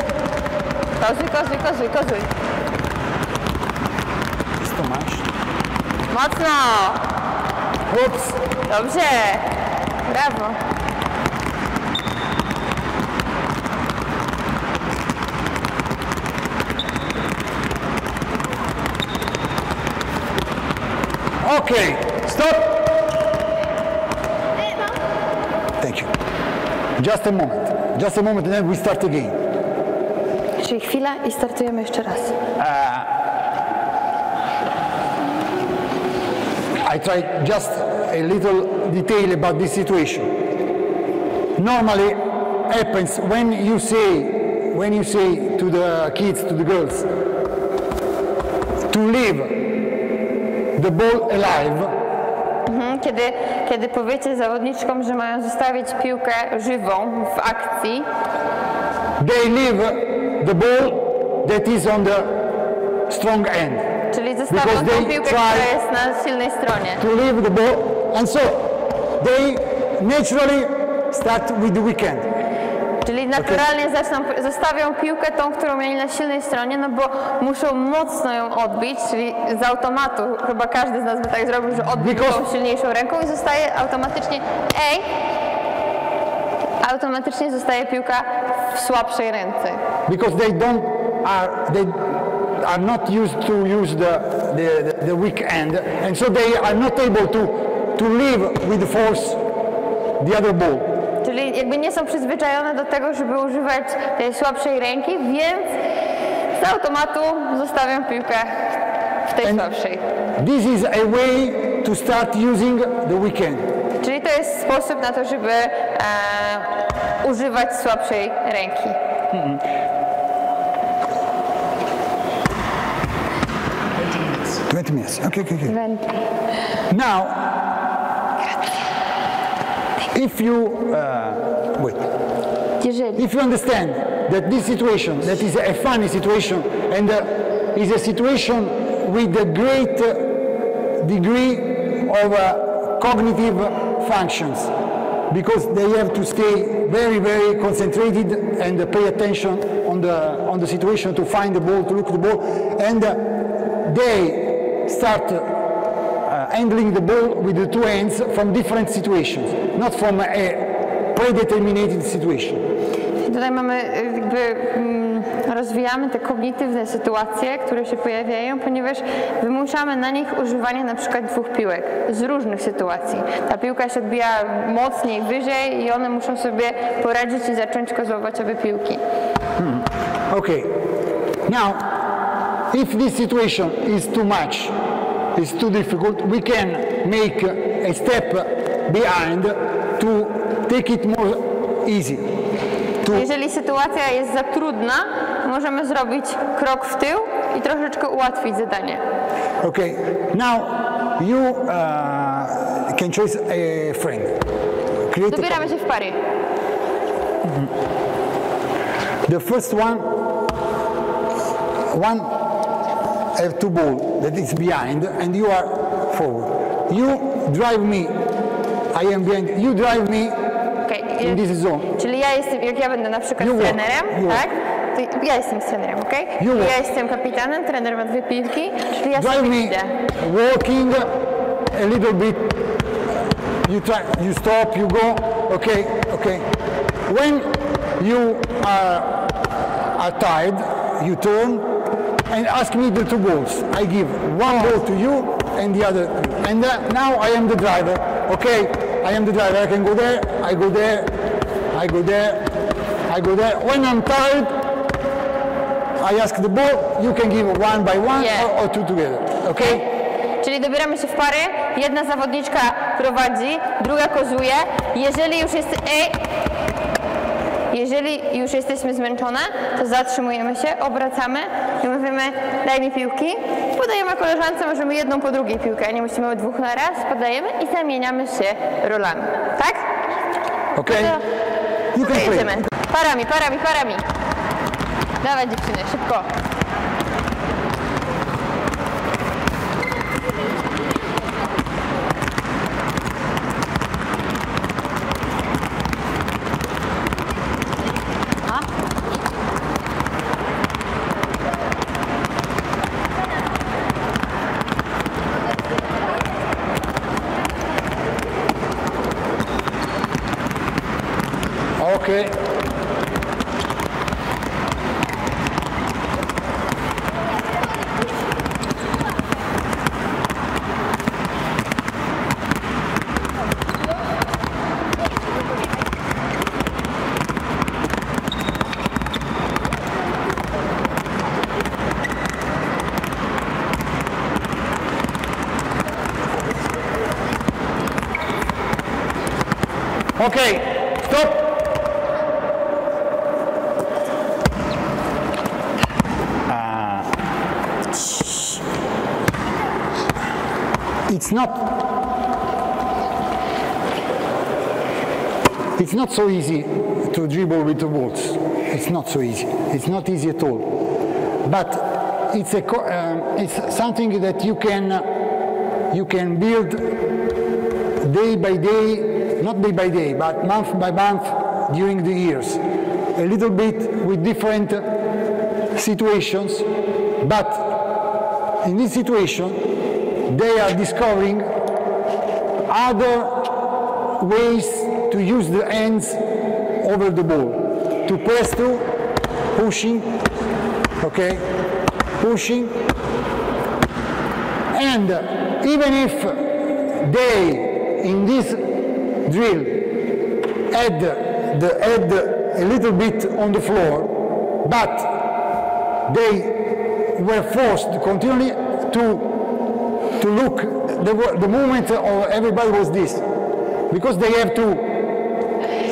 Kazuy, Kazuy, Kazuy, mais. Isto? Mocno. Ups. Dobrze. Brawo. Just a moment. Just a moment and then we start again. Czyli chwila i startujemy jeszcze raz. I tried just a little detail about this situation. Normally happens when you say when you say to the kids, to the girls, to leave the ball alive, Mhm, Kiedy, kiedy powiecie zawodniczkom, że mają zostawić piłkę żywą w akcji, they leave the ball that is on the strong end. czyli zostawią tą piłkę, która jest na silnej stronie. To leave the ball, and so they naturally start with the weekend. Czyli naturalnie zaczną, zostawią piłkę tą, którą mieli na silnej stronie, no bo muszą mocno ją odbić, czyli z automatu, chyba każdy z nas by tak zrobił, że odbił Because- tą silniejszą ręką i zostaje automatycznie, ej, automatycznie zostaje piłka w słabszej ręce. because they don't are they are not used to use the the, the, weak end and so they are not able to to leave with force the other ball Czyli jakby nie są przyzwyczajone do tego, żeby używać tej słabszej ręki, więc z automatu zostawiam piłkę w tej And- słabszej. this is a way to start using the weak end Czyli to jest sposób na to, żeby e, używać słabszej ręki. 20 minutes okay okay, okay. now if you uh, wait. If you understand that this situation that is a funny situation and uh, is a situation with a great uh, degree of uh, cognitive functions because they have to stay very very concentrated and pay attention on the on the situation to find the ball to look the ball and uh, they start handling the ball with the two hands from different situations not from a predetermined situation tutaj mamy e, jakby mm, rozwijamy te kognitywne sytuacje, które się pojawiają, ponieważ wymuszamy na nich używanie na przykład dwóch piłek z różnych sytuacji. Ta piłka się odbija mocniej, wyżej i one muszą sobie poradzić i zacząć kozłować obie piłki. Okay. Now, if this situation is too much, is too difficult, we can make a step behind to take it more easy. To, Jeżeli sytuacja jest za trudna, możemy zrobić krok w tył i troszeczkę ułatwić zadanie. okay. Now, you uh, can choose a friend. Create a Dobieramy się w pary. The first one, one have two ball that is behind and you are forward. You drive me, I am behind, you drive me Okay. in this zone. Czyli ja jestem, jak ja będę na przykład You walk, trenerem, you walk. tak? To ja jestem trenerem, okej? You walk. Ja jestem kapitanem, trener ma dwie piłki, czyli ja Drive me idę. walking a little bit. You try, you stop, you go. Okay, okay. When you are, are tired, you turn and ask me the two balls. I give one ball to you and the other. And uh, now I am the driver. Okay, I am the driver. I can go there. I go there. I go there. I go there. When I'm tired, I ask the ball. You can give one by one Yeah. or, or two together. Okay. Czyli dobieramy się w pary, jedna zawodniczka prowadzi, druga kozuje. Jeżeli już jest... Ej! Jeżeli już jesteśmy zmęczone, to zatrzymujemy się, obracamy i mówimy daj mi piłki. Podajemy koleżance, możemy jedną po drugiej piłkę, nie musimy dwóch na raz, podajemy i zamieniamy się rolami. Tak? Okay. You To jedziemy. Parami, parami, parami. Dawaj dziewczyny, szybko. Okay, stop. Uh, it's not it's not so easy to dribble with the balls. It's not so easy. It's not easy at all. But it's a um, it's something that you can you can build day by day, not day by day, but month by month during the years. A little bit with different uh, situations, but in this situation, they are discovering other ways to use the hands over the ball, to press through, pushing, okay, pushing, and even if they in this drill had the head a little bit on the floor, but they were forced continually to to look. The, the movement of everybody was this, because they have to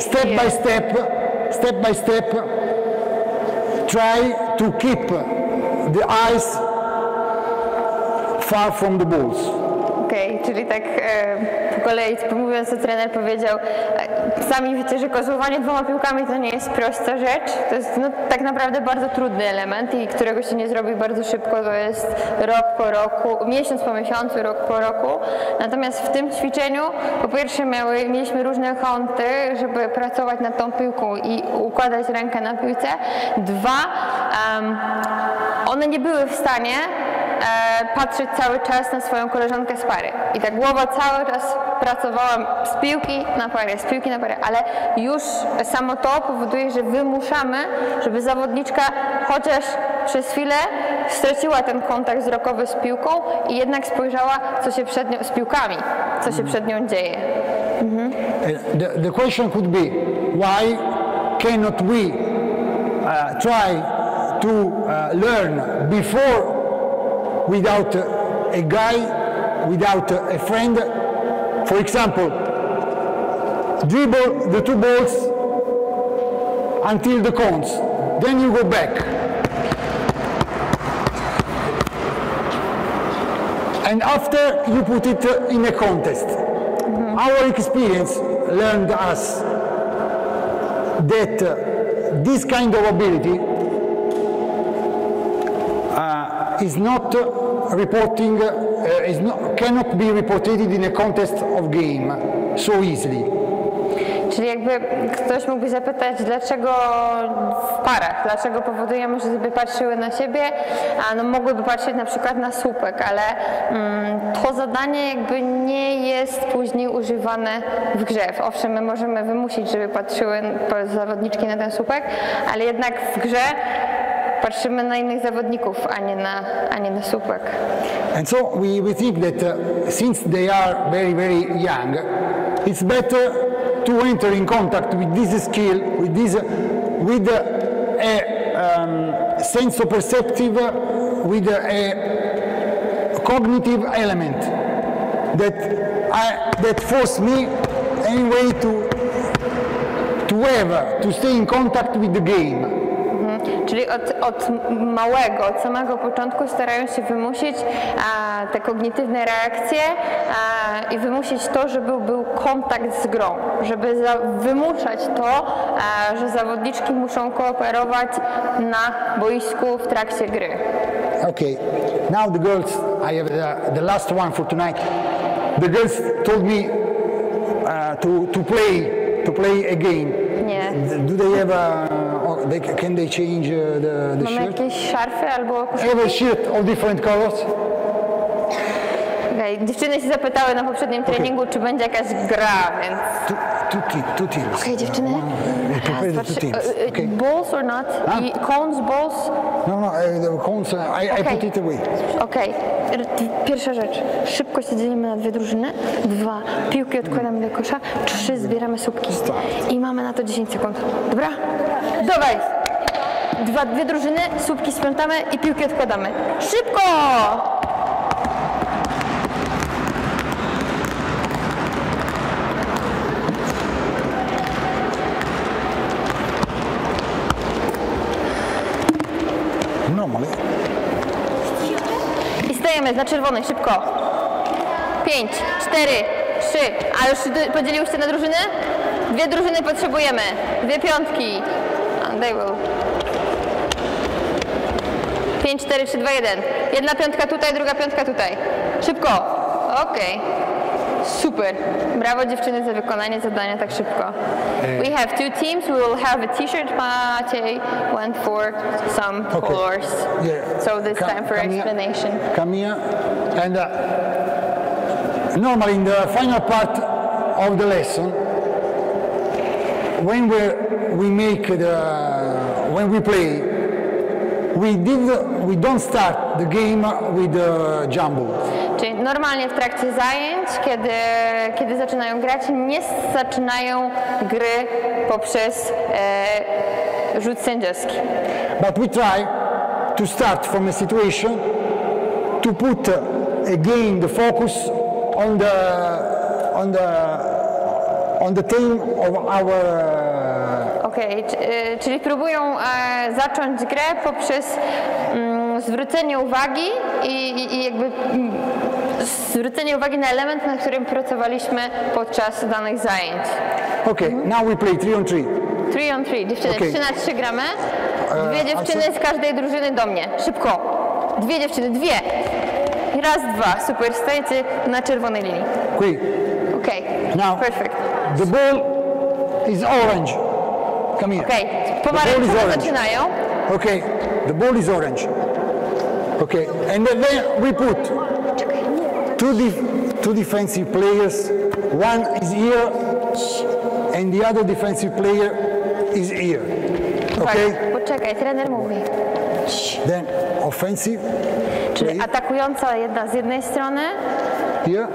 step by step, step by step, try to keep the eyes far from the balls. Okej, czyli tak e, uh, po kolei mówiąc, co trener powiedział, sami wiecie, że kozłowanie dwoma piłkami to nie jest prosta rzecz. To jest no, tak naprawdę bardzo trudny element i którego się nie zrobi bardzo szybko. To jest rok po roku, miesiąc po miesiącu, rok po roku. Natomiast w tym ćwiczeniu po pierwsze miały, mieliśmy różne kąty, żeby pracować nad tą piłką i układać rękę na piłce. Dwa, em, one nie były w stanie patrzeć cały czas na swoją koleżankę z pary. I ta głowa cały czas pracowała z piłki na parę, z piłki na parę, ale już samo to powoduje, że wymuszamy, żeby zawodniczka chociaż przez chwilę straciła ten kontakt wzrokowy z piłką i jednak spojrzała, co się przed nią, z piłkami, co się przed nią dzieje. Uh, the, the question could be why cannot we uh, try to uh, learn before without a guy, without a friend? For example, dribble the two balls until the cones, then you go back. And after you put it in a contest. Our experience learned us that uh, this kind of ability is not reporting, uh, is not, cannot be reported in a contest of game so easily. Czyli jakby ktoś mógłby zapytać, dlaczego w parach, dlaczego powodujemy, że sobie patrzyły na siebie, a no mogłyby patrzeć na przykład na słupek, ale mm, to zadanie jakby nie jest później używane w grze. Owszem, my możemy wymusić, żeby patrzyły zawodniczki na ten słupek, ale jednak w grze patrzymy na innych zawodników, a nie na, a nie na słupek. And so we, we think that uh, since they are very, very young, it's better to enter in contact with this skill, with this, with uh, a um, sense of perceptive, with a cognitive element that I, that force me anyway to to have to stay in contact with the game. Czyli od, od małego, od samego początku starają się wymusić te kognitywne reakcje i wymusić to, żeby był kontakt z grą, żeby za, wymuszać to, że zawodniczki muszą kooperować na boisku w trakcie gry. Okay, now the girls, I have the, the last one for tonight. The girls told me uh, to, to play to play a game. Nie. Do they have a, they, can they change uh, the, the Mamy shirt? jakieś szarfy albo a shirt of different colors. Okej, Okej, dziewczyny się zapytały na poprzednim treningu, czy będzie jakaś gra, więc... Two, two, te- two teams. Okej, dziewczyny. Uh, we prepare the two teams. e, Okay. Balls or not? I cones, balls? No, no, uh, the cones, uh, I, I Okej. put it away. Okej, R- pierwsza rzecz. Szybko się dzielimy na dwie drużyny. Dwa, piłki odkładamy do kosza. Trzy, zbieramy słupki. I mamy na to 10 sekund. Dobra? Dawaj! Dwa, dwie drużyny, słupki sprzątamy i piłki odkładamy. Szybko! Normally. I stajemy na czerwonej, szybko. Pięć, cztery, trzy. A już podzieliłyście na drużyny? Dwie drużyny potrzebujemy. Dwie piątki. And they will. Pięć, cztery, trzy, dwa, jeden. Jedna piątka tutaj, druga piątka tutaj. Szybko. Okej. Super. Brawo dziewczyny za wykonanie zadania tak szybko. We have two teams. We will have a t-shirt. Mate went for some Okay. colors. Yeah. So this time for here. explanation. Come here. And uh, normally in the final part of the lesson, when we we make the when we play, we did we don't start the game with the jumbo. Czyli normalnie w trakcie zajęć, kiedy, kiedy zaczynają grać, nie zaczynają gry poprzez e, rzut sędziowski. But we try to start from a situation to put uh, again the focus on the on the on the theme of our uh, Okej, c- e, czyli próbują e, zacząć grę poprzez mm, zwrócenie uwagi i, i, i jakby mm, zwrócenie uwagi na element, na którym pracowaliśmy podczas danych zajęć. Okay, now we play three on three. 3 on 3, dziewczyny, Okej. 3 na 3 gramy. Dwie E, dziewczyny a z każdej drużyny do mnie. Szybko. Dwie dziewczyny, dwie. Raz, dwa. Super, stajecie na czerwonej linii. Quick. Okej, Now perfect. the ball is orange. Come here. Is pomarańczowe zaczynają. Okay, the ball is orange. Okay, and then we put two, def- two defensive players. One is here, and the other defensive player is here. Okay, poczekaj, trener mówi. then offensive Czyli player atakująca jedna z jednej strony, here,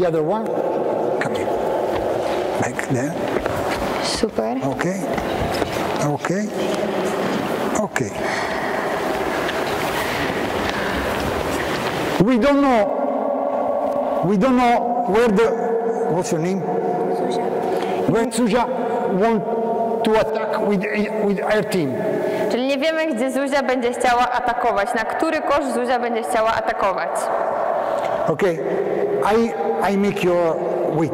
the other one. Come here, like there. super. Okay, okay, okay. We don't know. We don't know where the. What's your name? Where Suja want to attack with with our team. Czyli nie wiemy, gdzie Zuzia będzie chciała atakować, na który kosz Zuzia będzie chciała atakować. Okay, I I make your wait.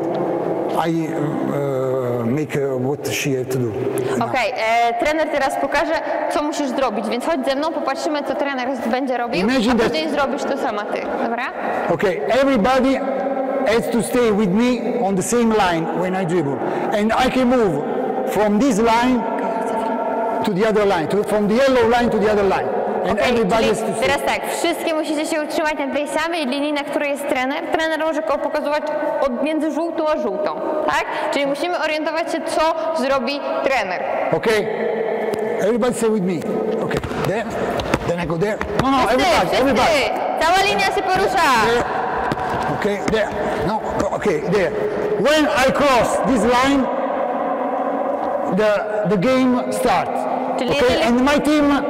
I uh, make uh, what she had to do. Now. Okej, e, trener teraz pokaże, co musisz zrobić, więc chodź ze mną, popatrzymy, co trener będzie robił, Imagine a that- później zrobisz to sama ty, dobra? Okay, everybody has to stay with me on the same line when I dribble. And I can move from this line to the other line, to, from the yellow line to the other line. Stay. teraz tak, wszystkie musicie się utrzymać na tej samej linii, na której jest trener. Trener może pokazywać od między żółtą a żółtą, tak? Czyli musimy orientować się, co zrobi trener. Okay? Everybody stay with me. Okay, there. Then I go there. No, no, Wszyscy, everybody, wszyscy! everybody. Cała linia się porusza! There. Okay, there. No, okay, there. When I cross this line, the the game starts. Czyli Okay, jeżeli- and my team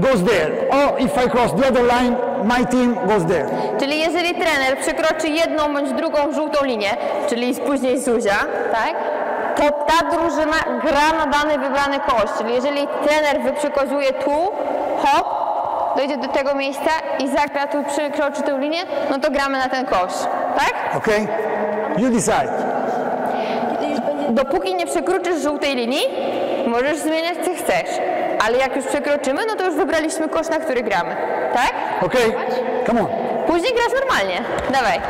goes there. Or if I cross the other line, my team goes there. Czyli jeżeli trener przekroczy jedną bądź drugą żółtą linię, czyli później Zuzia, tak? To ta drużyna gra na dany wybrany kosz. Czyli jeżeli trener wyprzekazuje tu, hop, dojdzie do tego miejsca i zagra tu, przekroczy tę linię, no to gramy na ten kosz, tak? Okay? You decide. Dopóki nie przekroczysz żółtej linii, możesz zmieniać co chcesz ale jak już przekroczymy, no to już wybraliśmy kosz, na który gramy, tak? Okej, okay. come on. Później grasz normalnie, dawaj.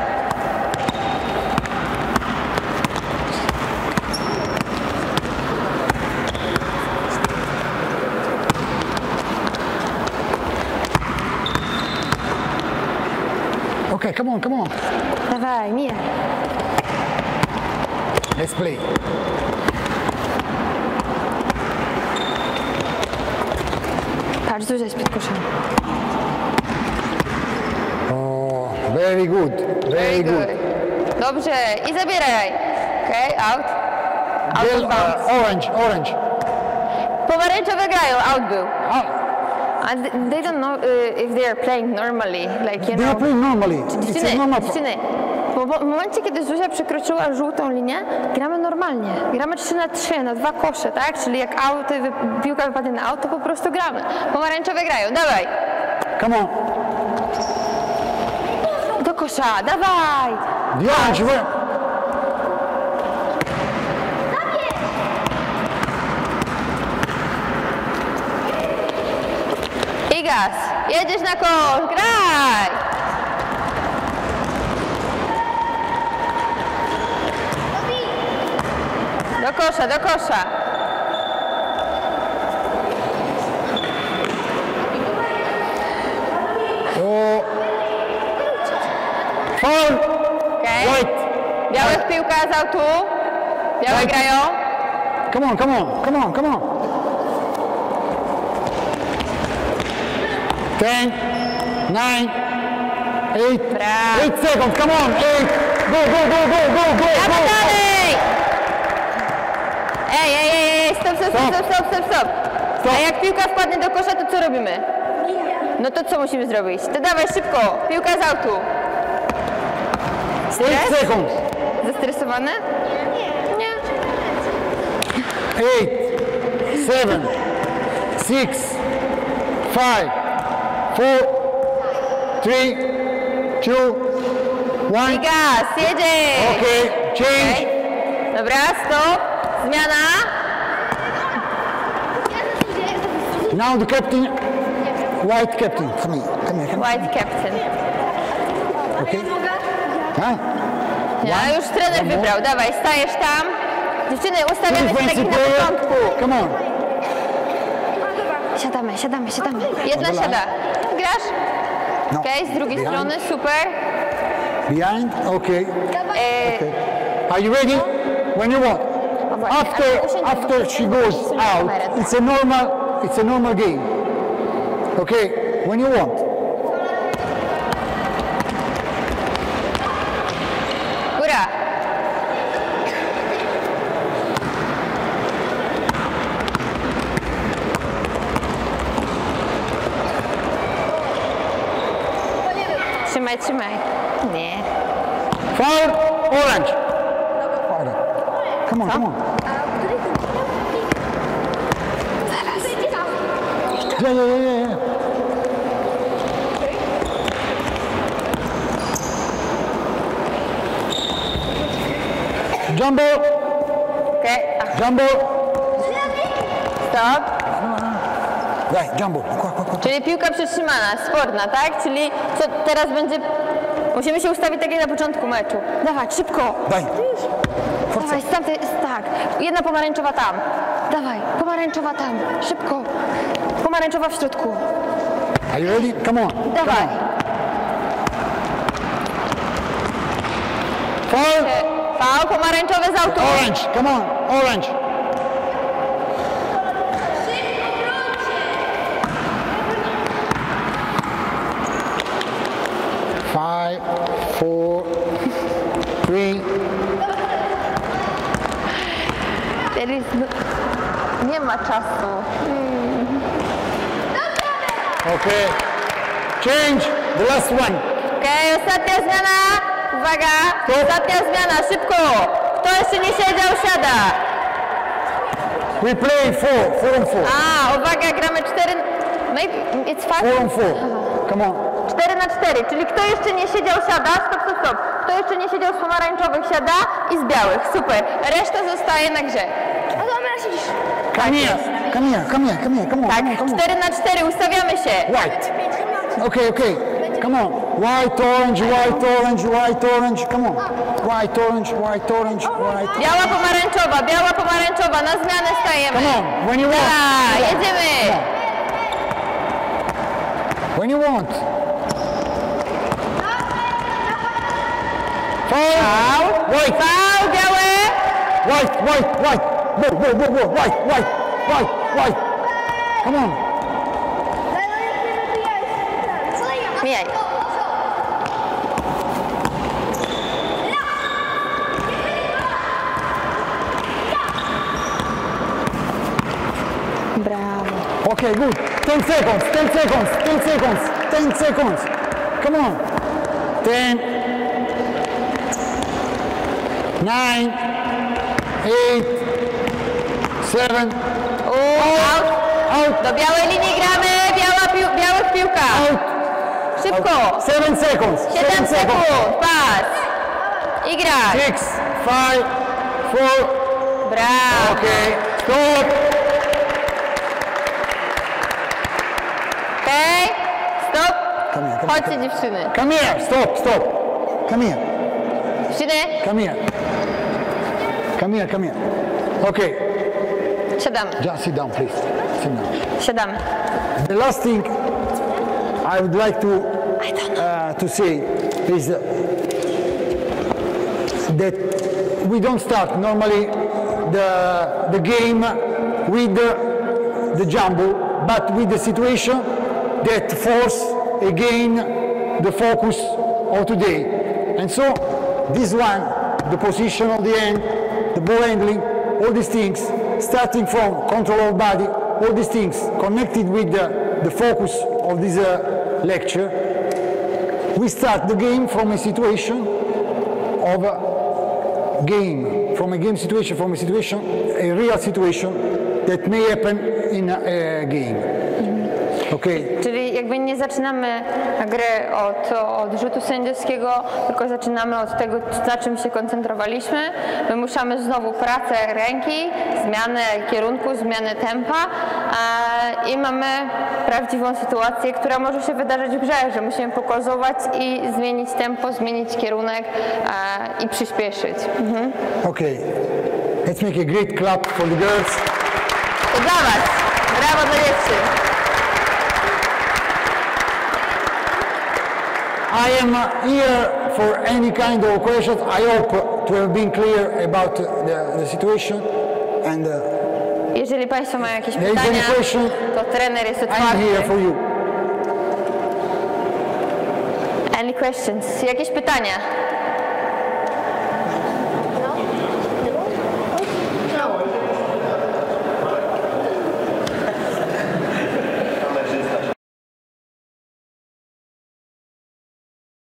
Okej, okay, come on, come on. Dawaj, mija. Let's play. Jest przed koszem. Oh, very good. Very good. Dobrze, i zabieraj. Okej, out. Out of bounds. uh, orange, orange. Pomarańczowe grają, out był. Ah, And they don't know uh, if they are playing normally, like you they are know. playing normally. It's a normal. dziewczyny, w momencie, kiedy Zuzia przekroczyła żółtą linię, gramy normalnie. Gramy 3 na 3, na dwa kosze, tak? Czyli jak auty, wy, piłka wypadnie na auto, po prostu gramy. Pomarańczowe grają, dawaj. Come on. Do kosza, dawaj. Where? I gaz. Jedziesz na kosz, graj. Kosza. Oh. Foul. Okej. White. Białych piłka z autu. Białe White. grają. Come on, come on, come on, come on. Ten, nine, eight, Brawo. eight seconds. Come on, eight. Go, go, go, go, go, go, Dawaj go. Stop, stop, stop, stop, stop, stop. A jak piłka wpadnie do kosza, to co robimy? No to co musimy zrobić? To dawaj szybko, piłka z autu. Stres? seconds. Zestresowane? Nie. Eight, seven, six, five, four, three, two, I one. gaz, jedziesz! Okay, change. Okej. Dobra, stop. Zmiana. Now the captain, white captain. Come here, come here, come here. White captain. Okay. Huh? Ja już trener wybrał, dawaj, stajesz tam. Dziewczyny, ustawiamy się tak jak na początku. Come on. Siadamy, siadamy, siadamy. Jedna siada. Grasz? No. Okej, z drugiej Behind. strony, super. Behind. Okay. E, Okay. Are you ready? When you want. After after she goes out, it's a normal it's a normal game. Okay. When you want. Trzymaj. Foul. Orange. Foul. Come on, come on. Jumbo, a, jumbo. stop. Daj, jumbo. Czyli piłka przytrzymana, sporna, tak? Czyli co teraz będzie... Musimy się ustawić tak jak na początku meczu. Dawaj, szybko. Daj. Forza. Dawaj, z tamtej, tak. Jedna pomarańczowa tam. Dawaj, pomarańczowa tam. Szybko. Pomarańczowa w środku. Are you ready? Come on. Dawaj. Foul. Pomarańczowe z autu. Orange. Come on. Orange. Five, four, three. There is no... Nie ma czasu. Okay. Change. The last one. Okay, ostatnia zmiana. Uwaga. Ostatnia zmiana, szybko. Kto jeszcze nie siedział, siada. We play four. Four on four. A, uwaga, gramy cztery... Maybe it's five? Four on four. Come on. 4 na 4, czyli kto jeszcze nie siedział siada, stop, stop, stop. Kto jeszcze nie siedział z pomarańczowych siada i z białych, super. Reszta zostaje na grze. No dobra, siedzisz. Come here. Come here. Come here. Come here. Come on. Tak, Come on. Come on. 4 na 4, ustawiamy się. White. Okay. Okay. Come on. White, orange, white, orange, white, orange. Come on. White, orange, white, orange, white. Biała pomarańczowa, biała pomarańczowa, na zmianę stajemy. Come on. When you want. Dawaj, jedziemy. When you want. Foul. White. fał, białe. white, white, white. Go, go, go, go. White, white, white, white. Come on. Okay, good. 10 seconds, 10 seconds, 10 seconds, 10 seconds. Come on. 10, 9, 8, 7, Out. out, Do białej linii gramy. Biała pił, białych piłka. out. Szybko. 7 seconds, 7 sekund. Pas. I graj. 6, 5, 4, Brawo. okay, stop. Chodźcie dziewczyny. Come here, stop, stop. Come here, Dziewczyny, come here. Come here, come here. Okay, siadamy. just sit down, please. Sit down. The last thing I would like to uh, to say is that we don't start normally the the game with the, the jumble, but with the situation that force again the focus of today. And so this one, the position of the hand, the ball handling, all these things, starting from control of body, all these things connected with the, the focus of this uh, lecture, we start the game from a situation of a game, from a game situation, from a situation, a real situation that may happen in a, a game. Okay? Nie zaczynamy gry od, od rzutu sędziowskiego, tylko zaczynamy od tego, na czym się koncentrowaliśmy. Wymuszamy znowu pracę ręki, zmianę kierunku, zmianę tempa i mamy prawdziwą sytuację, która może się wydarzyć w grze, że musimy pokazować i zmienić tempo, zmienić kierunek i przyspieszyć. Mhm. Okay. Let's make a great clap for the girls. To dla Was! Brawo dla dziewczyn! I am here for any kind of questions. I hope to have been clear about the, the situation. And uh, Jeżeli Państwo mają jakieś There is any pytania, question? to trener jest I'm here for you. Any questions? Jakieś pytania?